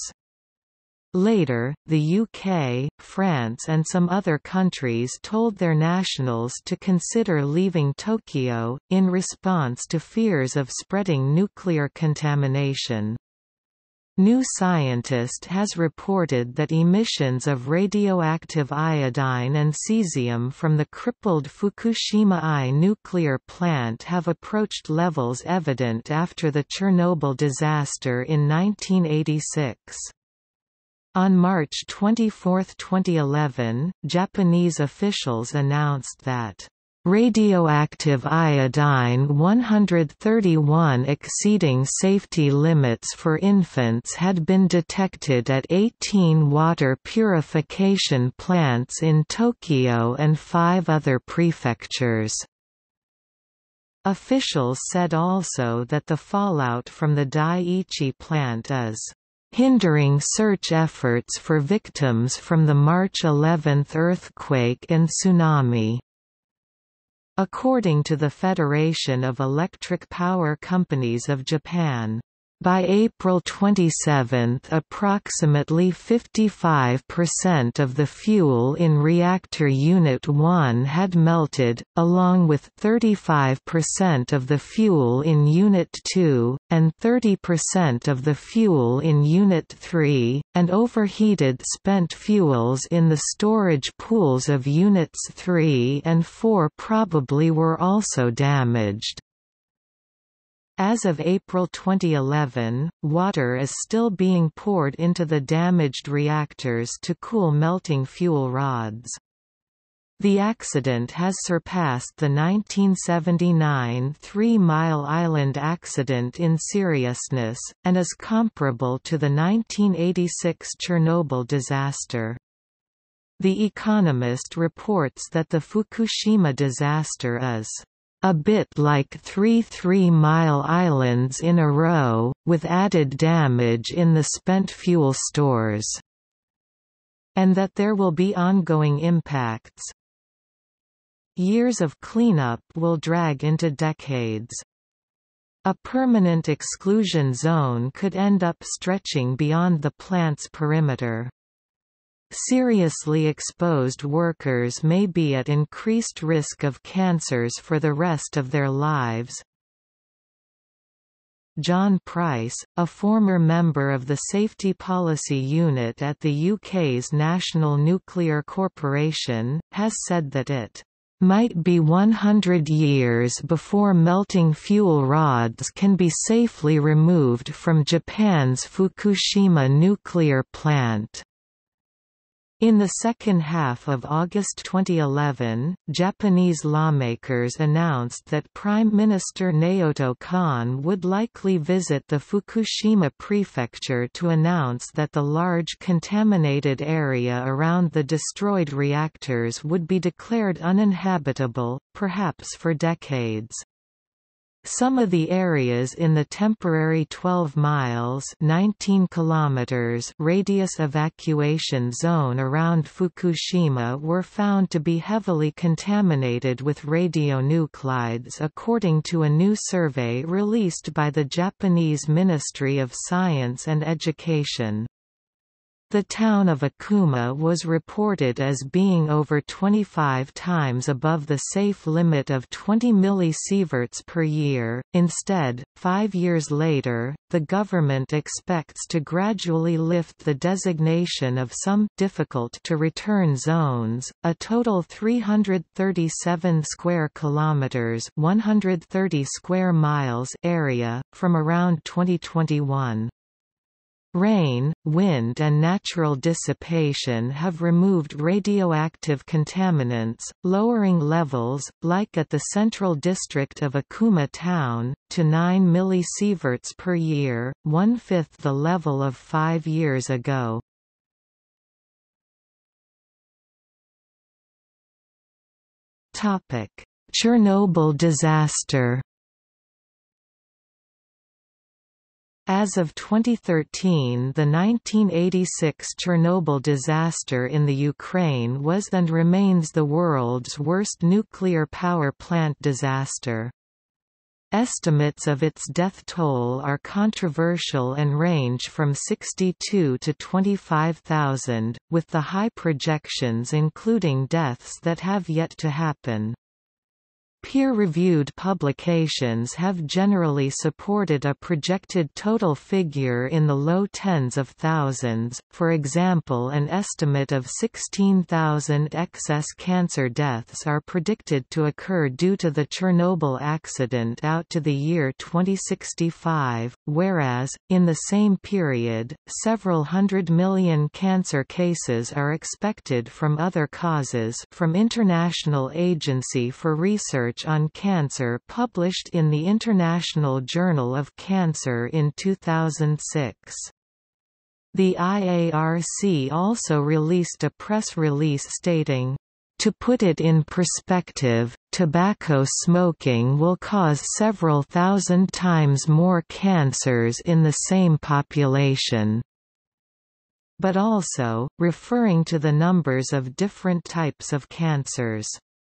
Later, the UK, France and some other countries told their nationals to consider leaving Tokyo, in response to fears of spreading nuclear contamination. New Scientist has reported that emissions of radioactive iodine and cesium from the crippled Fukushima I nuclear plant have approached levels evident after the Chernobyl disaster in 1986. On March 24, 2011, Japanese officials announced that Radioactive iodine 131 exceeding safety limits for infants had been detected at 18 water purification plants in Tokyo and five other prefectures. Officials said also that the fallout from the Daiichi plant is hindering search efforts for victims from the March 11 earthquake and tsunami. According to the Federation of Electric Power Companies of Japan, by April 27 approximately 55% of the fuel in reactor Unit 1 had melted, along with 35% of the fuel in Unit 2, and 30% of the fuel in Unit 3, and overheated spent fuels in the storage pools of Units 3 and 4 probably were also damaged. As of April 2011, water is still being poured into the damaged reactors to cool melting fuel rods. The accident has surpassed the 1979 Three Mile Island accident in seriousness, and is comparable to the 1986 Chernobyl disaster. The Economist reports that the Fukushima disaster is a bit like three Three Mile Islands in a row, with added damage in the spent fuel stores, and that there will be ongoing impacts. Years of cleanup will drag into decades. A permanent exclusion zone could end up stretching beyond the plant's perimeter. Seriously exposed workers may be at increased risk of cancers for the rest of their lives. John Price, a former member of the Safety Policy Unit at the UK's National Nuclear Corporation, has said that it might be 100 years before melting fuel rods can be safely removed from Japan's Fukushima nuclear plant. In the second half of August 2011, Japanese lawmakers announced that Prime Minister Naoto Kan would likely visit the Fukushima prefecture to announce that the large contaminated area around the destroyed reactors would be declared uninhabitable, perhaps for decades. Some of the areas in the temporary 12 miles 19 kilometers radius evacuation zone around Fukushima were found to be heavily contaminated with radionuclides according to a new survey released by the Japanese Ministry of Science and Education. The town of Okuma was reported as being over 25 times above the safe limit of 20 millisieverts per year. Instead, five years later, the government expects to gradually lift the designation of some difficult to return zones, a total 337 square kilometers, 130 square miles area from around 2021. Rain, wind and natural dissipation have removed radioactive contaminants, lowering levels, like at the central district of Okuma town, to 9 millisieverts per year, one-fifth the level of five years ago. Chernobyl disaster As of 2013 the 1986 Chernobyl disaster in the Ukraine was and remains the world's worst nuclear power plant disaster. Estimates of its death toll are controversial and range from 62 to 25,000, with the high projections including deaths that have yet to happen. Peer-reviewed publications have generally supported a projected total figure in the low tens of thousands, for example an estimate of 16,000 excess cancer deaths are predicted to occur due to the Chernobyl accident out to the year 2065, whereas, in the same period, several hundred million cancer cases are expected from other causes from International Agency for Research Research on Cancer published in the International Journal of Cancer in 2006. The IARC also released a press release stating, to put it in perspective, tobacco smoking will cause several thousand times more cancers in the same population. But also, referring to the numbers of different types of cancers.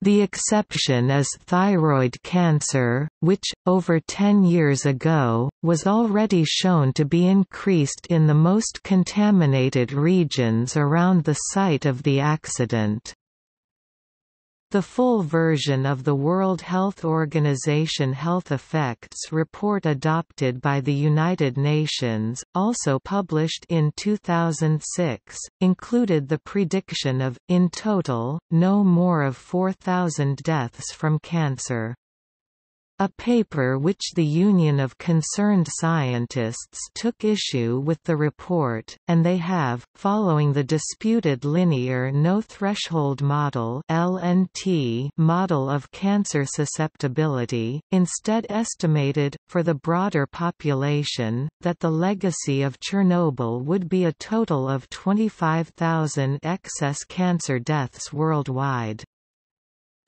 The exception is thyroid cancer, which, over 10 years ago, was already shown to be increased in the most contaminated regions around the site of the accident. The full version of the World Health Organization Health Effects Report adopted by the United Nations, also published in 2006, included the prediction of, in total, no more of 4,000 deaths from cancer. A paper which the Union of Concerned Scientists took issue with the report, and they have, following the disputed linear no-threshold model LNT model of cancer susceptibility, instead estimated, for the broader population, that the legacy of Chernobyl would be a total of 25,000 excess cancer deaths worldwide.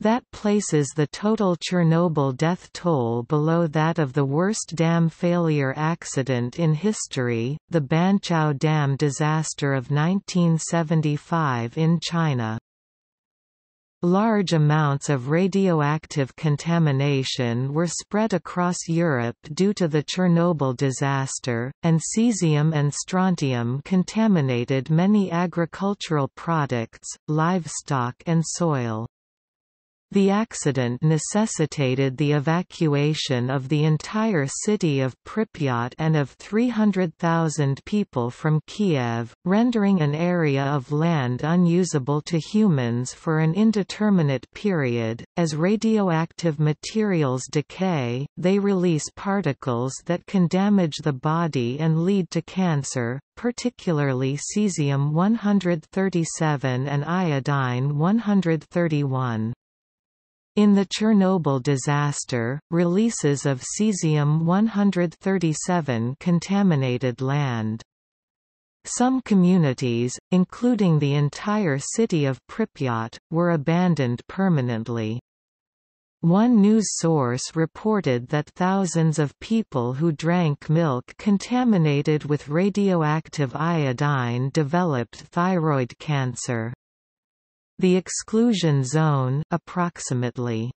That places the total Chernobyl death toll below that of the worst dam failure accident in history, the Banqiao Dam disaster of 1975 in China. Large amounts of radioactive contamination were spread across Europe due to the Chernobyl disaster, and cesium and strontium contaminated many agricultural products, livestock and soil. The accident necessitated the evacuation of the entire city of Pripyat and of 300,000 people from Kiev, rendering an area of land unusable to humans for an indeterminate period. As radioactive materials decay, they release particles that can damage the body and lead to cancer, particularly cesium-137 and iodine-131. In the Chernobyl disaster, releases of cesium-137 contaminated land. Some communities, including the entire city of Pripyat, were abandoned permanently. One news source reported that thousands of people who drank milk contaminated with radioactive iodine developed thyroid cancer. The exclusion zone approximately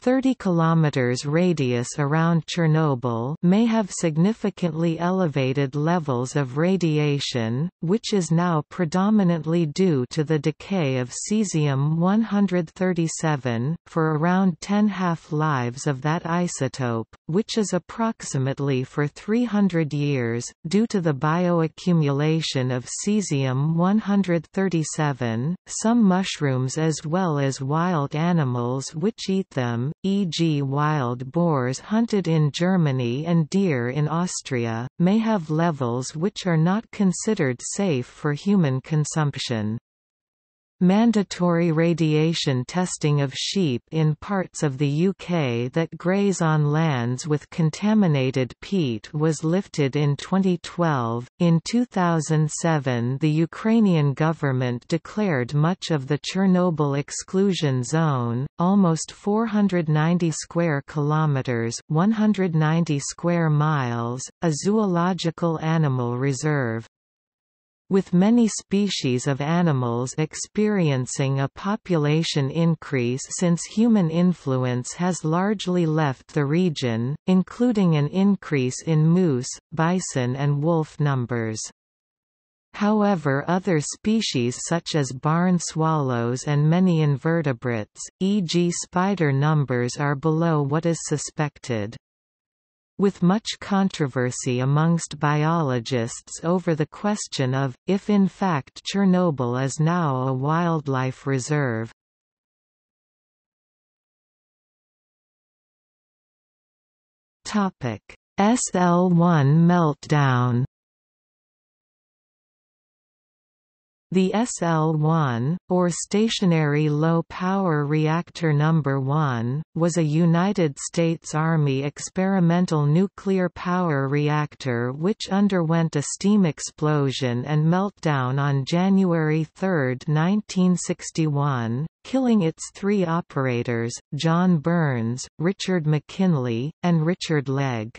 30 km radius around Chernobyl may have significantly elevated levels of radiation, which is now predominantly due to the decay of cesium-137, for around 10 half-lives of that isotope, which is approximately for 300 years, due to the bioaccumulation of cesium-137, some mushrooms as well as wild animals which eat them, e.g. wild boars hunted in Germany and deer in Austria, may have levels which are not considered safe for human consumption. Mandatory radiation testing of sheep in parts of the UK that graze on lands with contaminated peat was lifted in 2012. In 2007, the Ukrainian government declared much of the Chernobyl exclusion zone, almost 490 square kilometers, 190 square miles, a zoological animal reserve with many species of animals experiencing a population increase since human influence has largely left the region, including an increase in moose, bison and wolf numbers. However other species such as barn swallows and many invertebrates, e.g. spider numbers are below what is suspected with much controversy amongst biologists over the question of, if in fact Chernobyl is now a wildlife reserve. SL-1 meltdown The SL-1, or Stationary Low Power Reactor No. 1, was a United States Army experimental nuclear power reactor which underwent a steam explosion and meltdown on January 3, 1961, killing its three operators, John Byrnes, Richard McKinley, and Richard Legg.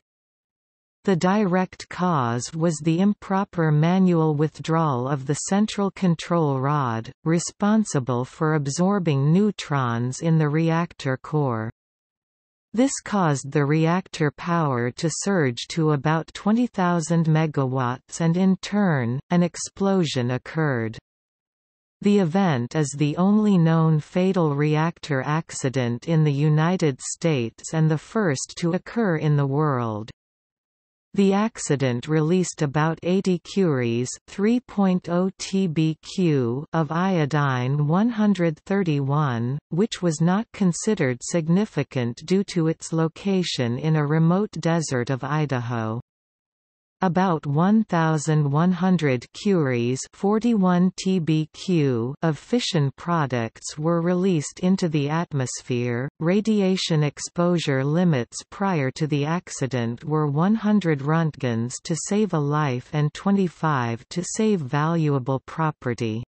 The direct cause was the improper manual withdrawal of the central control rod, responsible for absorbing neutrons in the reactor core. This caused the reactor power to surge to about 20,000 megawatts and in turn, an explosion occurred. The event is the only known fatal reactor accident in the United States and the first to occur in the world. The accident released about 80 curies 3.0 tbq of iodine-131, which was not considered significant due to its location in a remote desert of Idaho. About 1,100 curies 41 tbq of fission products were released into the atmosphere. Radiation exposure limits prior to the accident were 100 roentgens to save a life and 25 to save valuable property.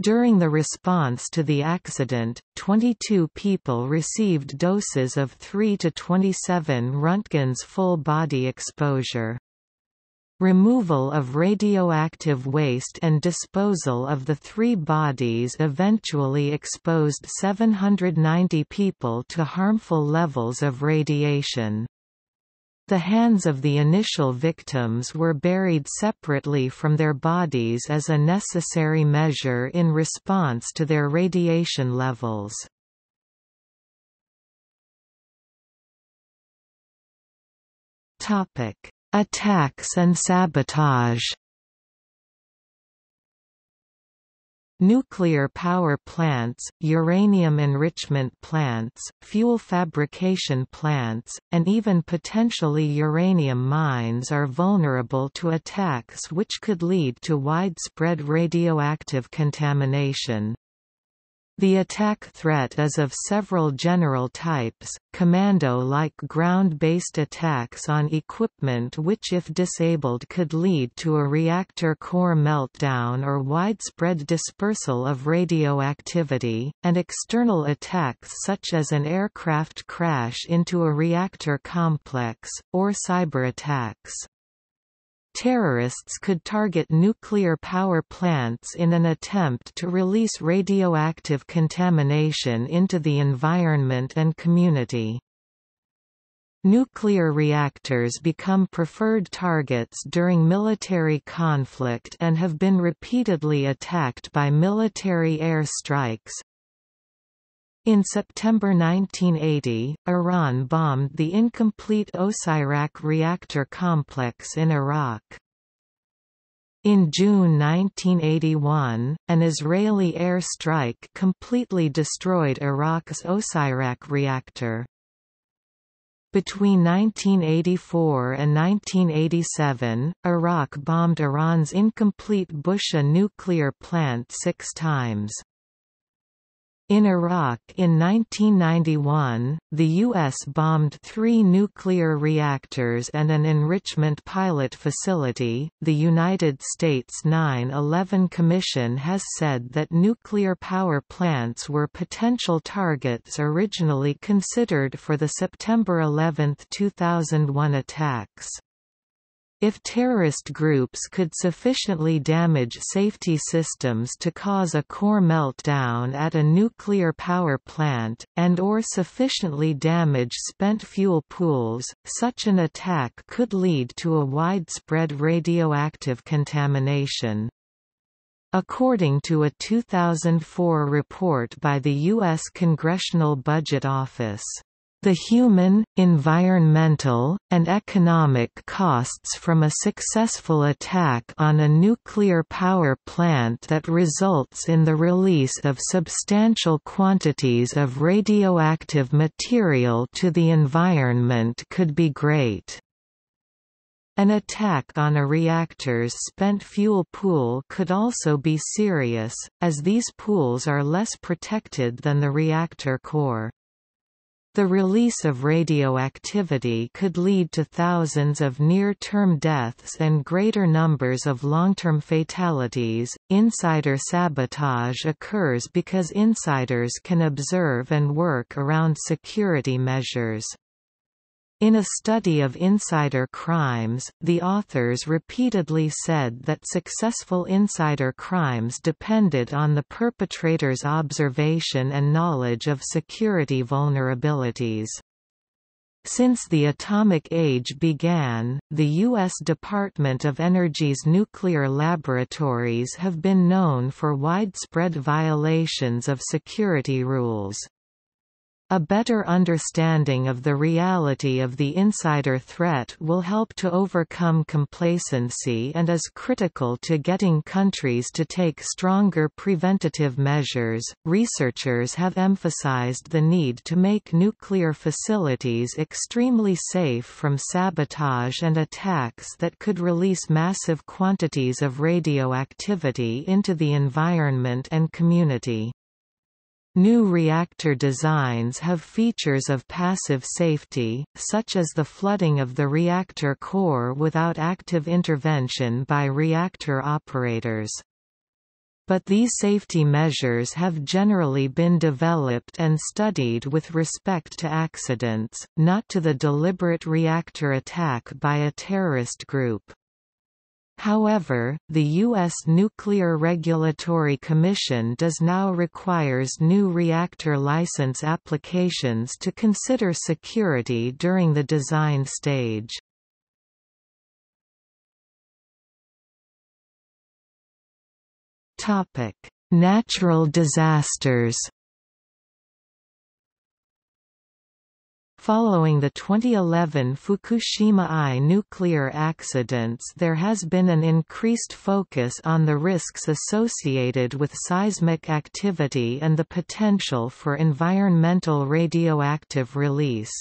During the response to the accident, 22 people received doses of 3 to 27 Roentgens full body exposure. Removal of radioactive waste and disposal of the three bodies eventually exposed 790 people to harmful levels of radiation. The hands of the initial victims were buried separately from their bodies as a necessary measure in response to their radiation levels. Topic Attacks and sabotage Nuclear power plants, uranium enrichment plants, fuel fabrication plants, and even potentially uranium mines are vulnerable to attacks which could lead to widespread radioactive contamination. The attack threat is of several general types, commando-like ground-based attacks on equipment which if disabled could lead to a reactor core meltdown or widespread dispersal of radioactivity, and external attacks such as an aircraft crash into a reactor complex, or cyber attacks. Terrorists could target nuclear power plants in an attempt to release radioactive contamination into the environment and community. Nuclear reactors become preferred targets during military conflict and have been repeatedly attacked by military air strikes. In September 1980, Iran bombed the incomplete Osirak reactor complex in Iraq. In June 1981, an Israeli air strike completely destroyed Iraq's Osirak reactor. Between 1984 and 1987, Iraq bombed Iran's incomplete Bushehr nuclear plant six times. In Iraq in 1991, the U.S. bombed three nuclear reactors and an enrichment pilot facility. The United States 9 11 Commission has said that nuclear power plants were potential targets originally considered for the September 11, 2001 attacks. If terrorist groups could sufficiently damage safety systems to cause a core meltdown at a nuclear power plant, and or sufficiently damage spent fuel pools, such an attack could lead to a widespread radioactive contamination. According to a 2004 report by the U.S. Congressional Budget Office the human, environmental, and economic costs from a successful attack on a nuclear power plant that results in the release of substantial quantities of radioactive material to the environment could be great. An attack on a reactor's spent fuel pool could also be serious, as these pools are less protected than the reactor core. The release of radioactivity could lead to thousands of near-term deaths and greater numbers of long-term fatalities. Insider sabotage occurs because insiders can observe and work around security measures. In a study of insider crimes, the authors repeatedly said that successful insider crimes depended on the perpetrator's observation and knowledge of security vulnerabilities. Since the atomic age began, the U.S. Department of Energy's nuclear laboratories have been known for widespread violations of security rules. A better understanding of the reality of the insider threat will help to overcome complacency and is critical to getting countries to take stronger preventative measures. Researchers have emphasized the need to make nuclear facilities extremely safe from sabotage and attacks that could release massive quantities of radioactivity into the environment and community. New reactor designs have features of passive safety, such as the flooding of the reactor core without active intervention by reactor operators. But these safety measures have generally been developed and studied with respect to accidents, not to the deliberate reactor attack by a terrorist group. However, the U.S. Nuclear Regulatory Commission does now requires new reactor license applications to consider security during the design stage. Natural disasters Following the 2011 Fukushima I nuclear accidents there has been an increased focus on the risks associated with seismic activity and the potential for environmental radioactive release.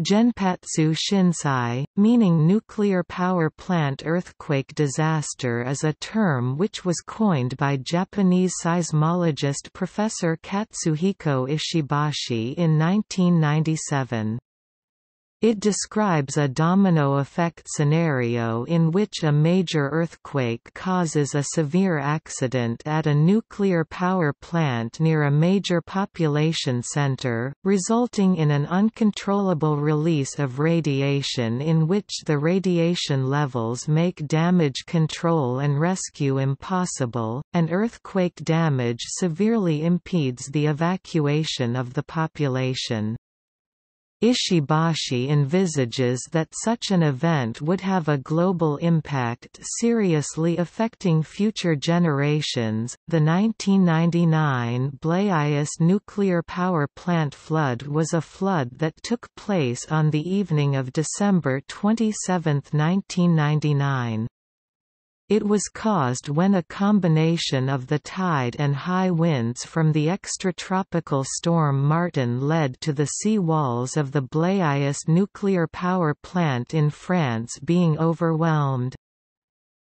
Genpatsu Shinsai, meaning nuclear power plant earthquake disaster is a term which was coined by Japanese seismologist Professor Katsuhiko Ishibashi in 1997. It describes a domino effect scenario in which a major earthquake causes a severe accident at a nuclear power plant near a major population center, resulting in an uncontrollable release of radiation in which the radiation levels make damage control and rescue impossible, and earthquake damage severely impedes the evacuation of the population. Ishibashi envisages that such an event would have a global impact seriously affecting future generations. The 1999 Blayais nuclear power plant flood was a flood that took place on the evening of December 27, 1999. It was caused when a combination of the tide and high winds from the extratropical storm Martin led to the sea walls of the Blayais nuclear power plant in France being overwhelmed.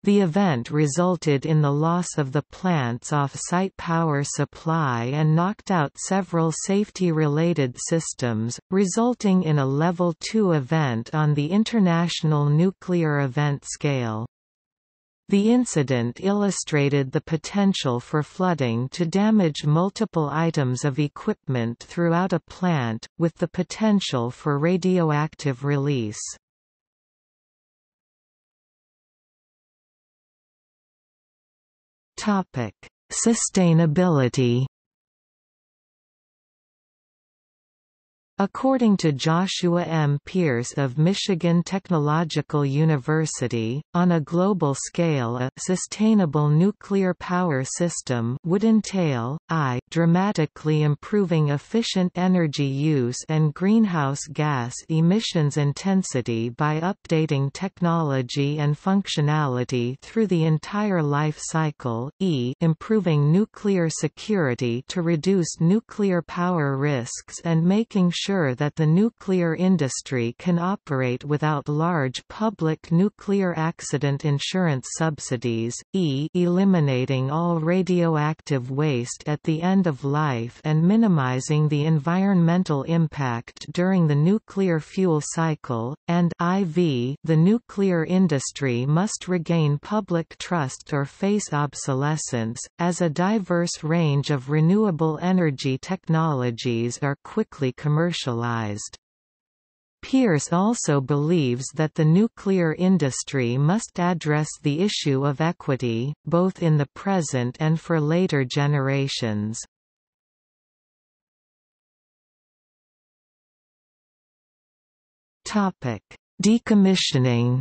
The event resulted in the loss of the plant's off-site power supply and knocked out several safety-related systems, resulting in a Level 2 event on the International Nuclear Event Scale. The incident illustrated the potential for flooding to damage multiple items of equipment throughout a plant, with the potential for radioactive release. Sustainability According to Joshua M. Pearce of Michigan Technological University, on a global scale a sustainable nuclear power system would entail, I dramatically improving efficient energy use and greenhouse gas emissions intensity by updating technology and functionality through the entire life cycle, e improving nuclear security to reduce nuclear power risks and making sure ensure that the nuclear industry can operate without large public nuclear accident insurance subsidies, e eliminating all radioactive waste at the end of life and minimizing the environmental impact during the nuclear fuel cycle, and IV the nuclear industry must regain public trust or face obsolescence, as a diverse range of renewable energy technologies are quickly commercialized commercialized. Pearce also believes that the nuclear industry must address the issue of equity, both in the present and for later generations. Decommissioning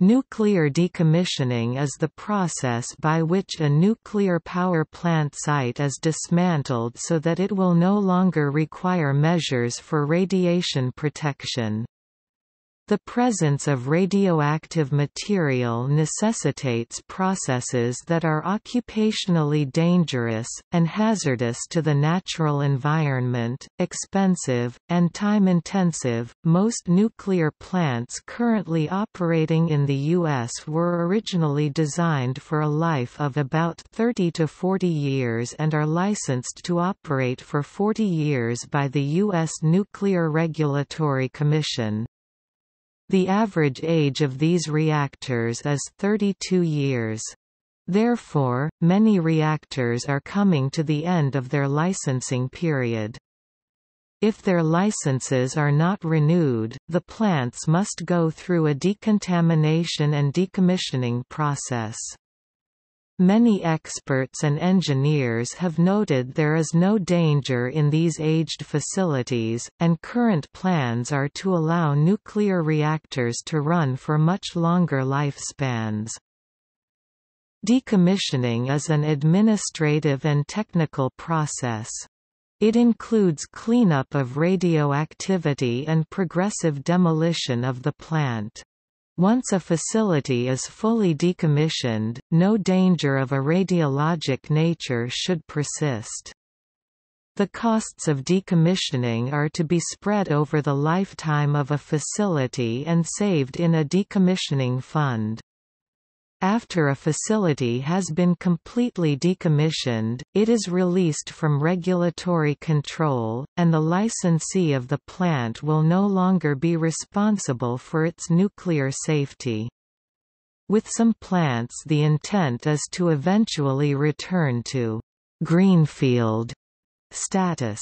Nuclear decommissioning is the process by which a nuclear power plant site is dismantled so that it will no longer require measures for radiation protection. The presence of radioactive material necessitates processes that are occupationally dangerous, and hazardous to the natural environment, expensive, and time-intensive. Most nuclear plants currently operating in the U.S. were originally designed for a life of about 30 to 40 years and are licensed to operate for 40 years by the U.S. Nuclear Regulatory Commission. The average age of these reactors is 32 years. Therefore, many reactors are coming to the end of their licensing period. If their licenses are not renewed, the plants must go through a decontamination and decommissioning process. Many experts and engineers have noted there is no danger in these aged facilities, and current plans are to allow nuclear reactors to run for much longer lifespans. Decommissioning is an administrative and technical process. It includes cleanup of radioactivity and progressive demolition of the plant. Once a facility is fully decommissioned, no danger of a radiologic nature should persist. The costs of decommissioning are to be spread over the lifetime of a facility and saved in a decommissioning fund. After a facility has been completely decommissioned, it is released from regulatory control, and the licensee of the plant will no longer be responsible for its nuclear safety. With some plants the intent is to eventually return to «greenfield» status.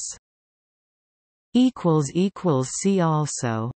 See also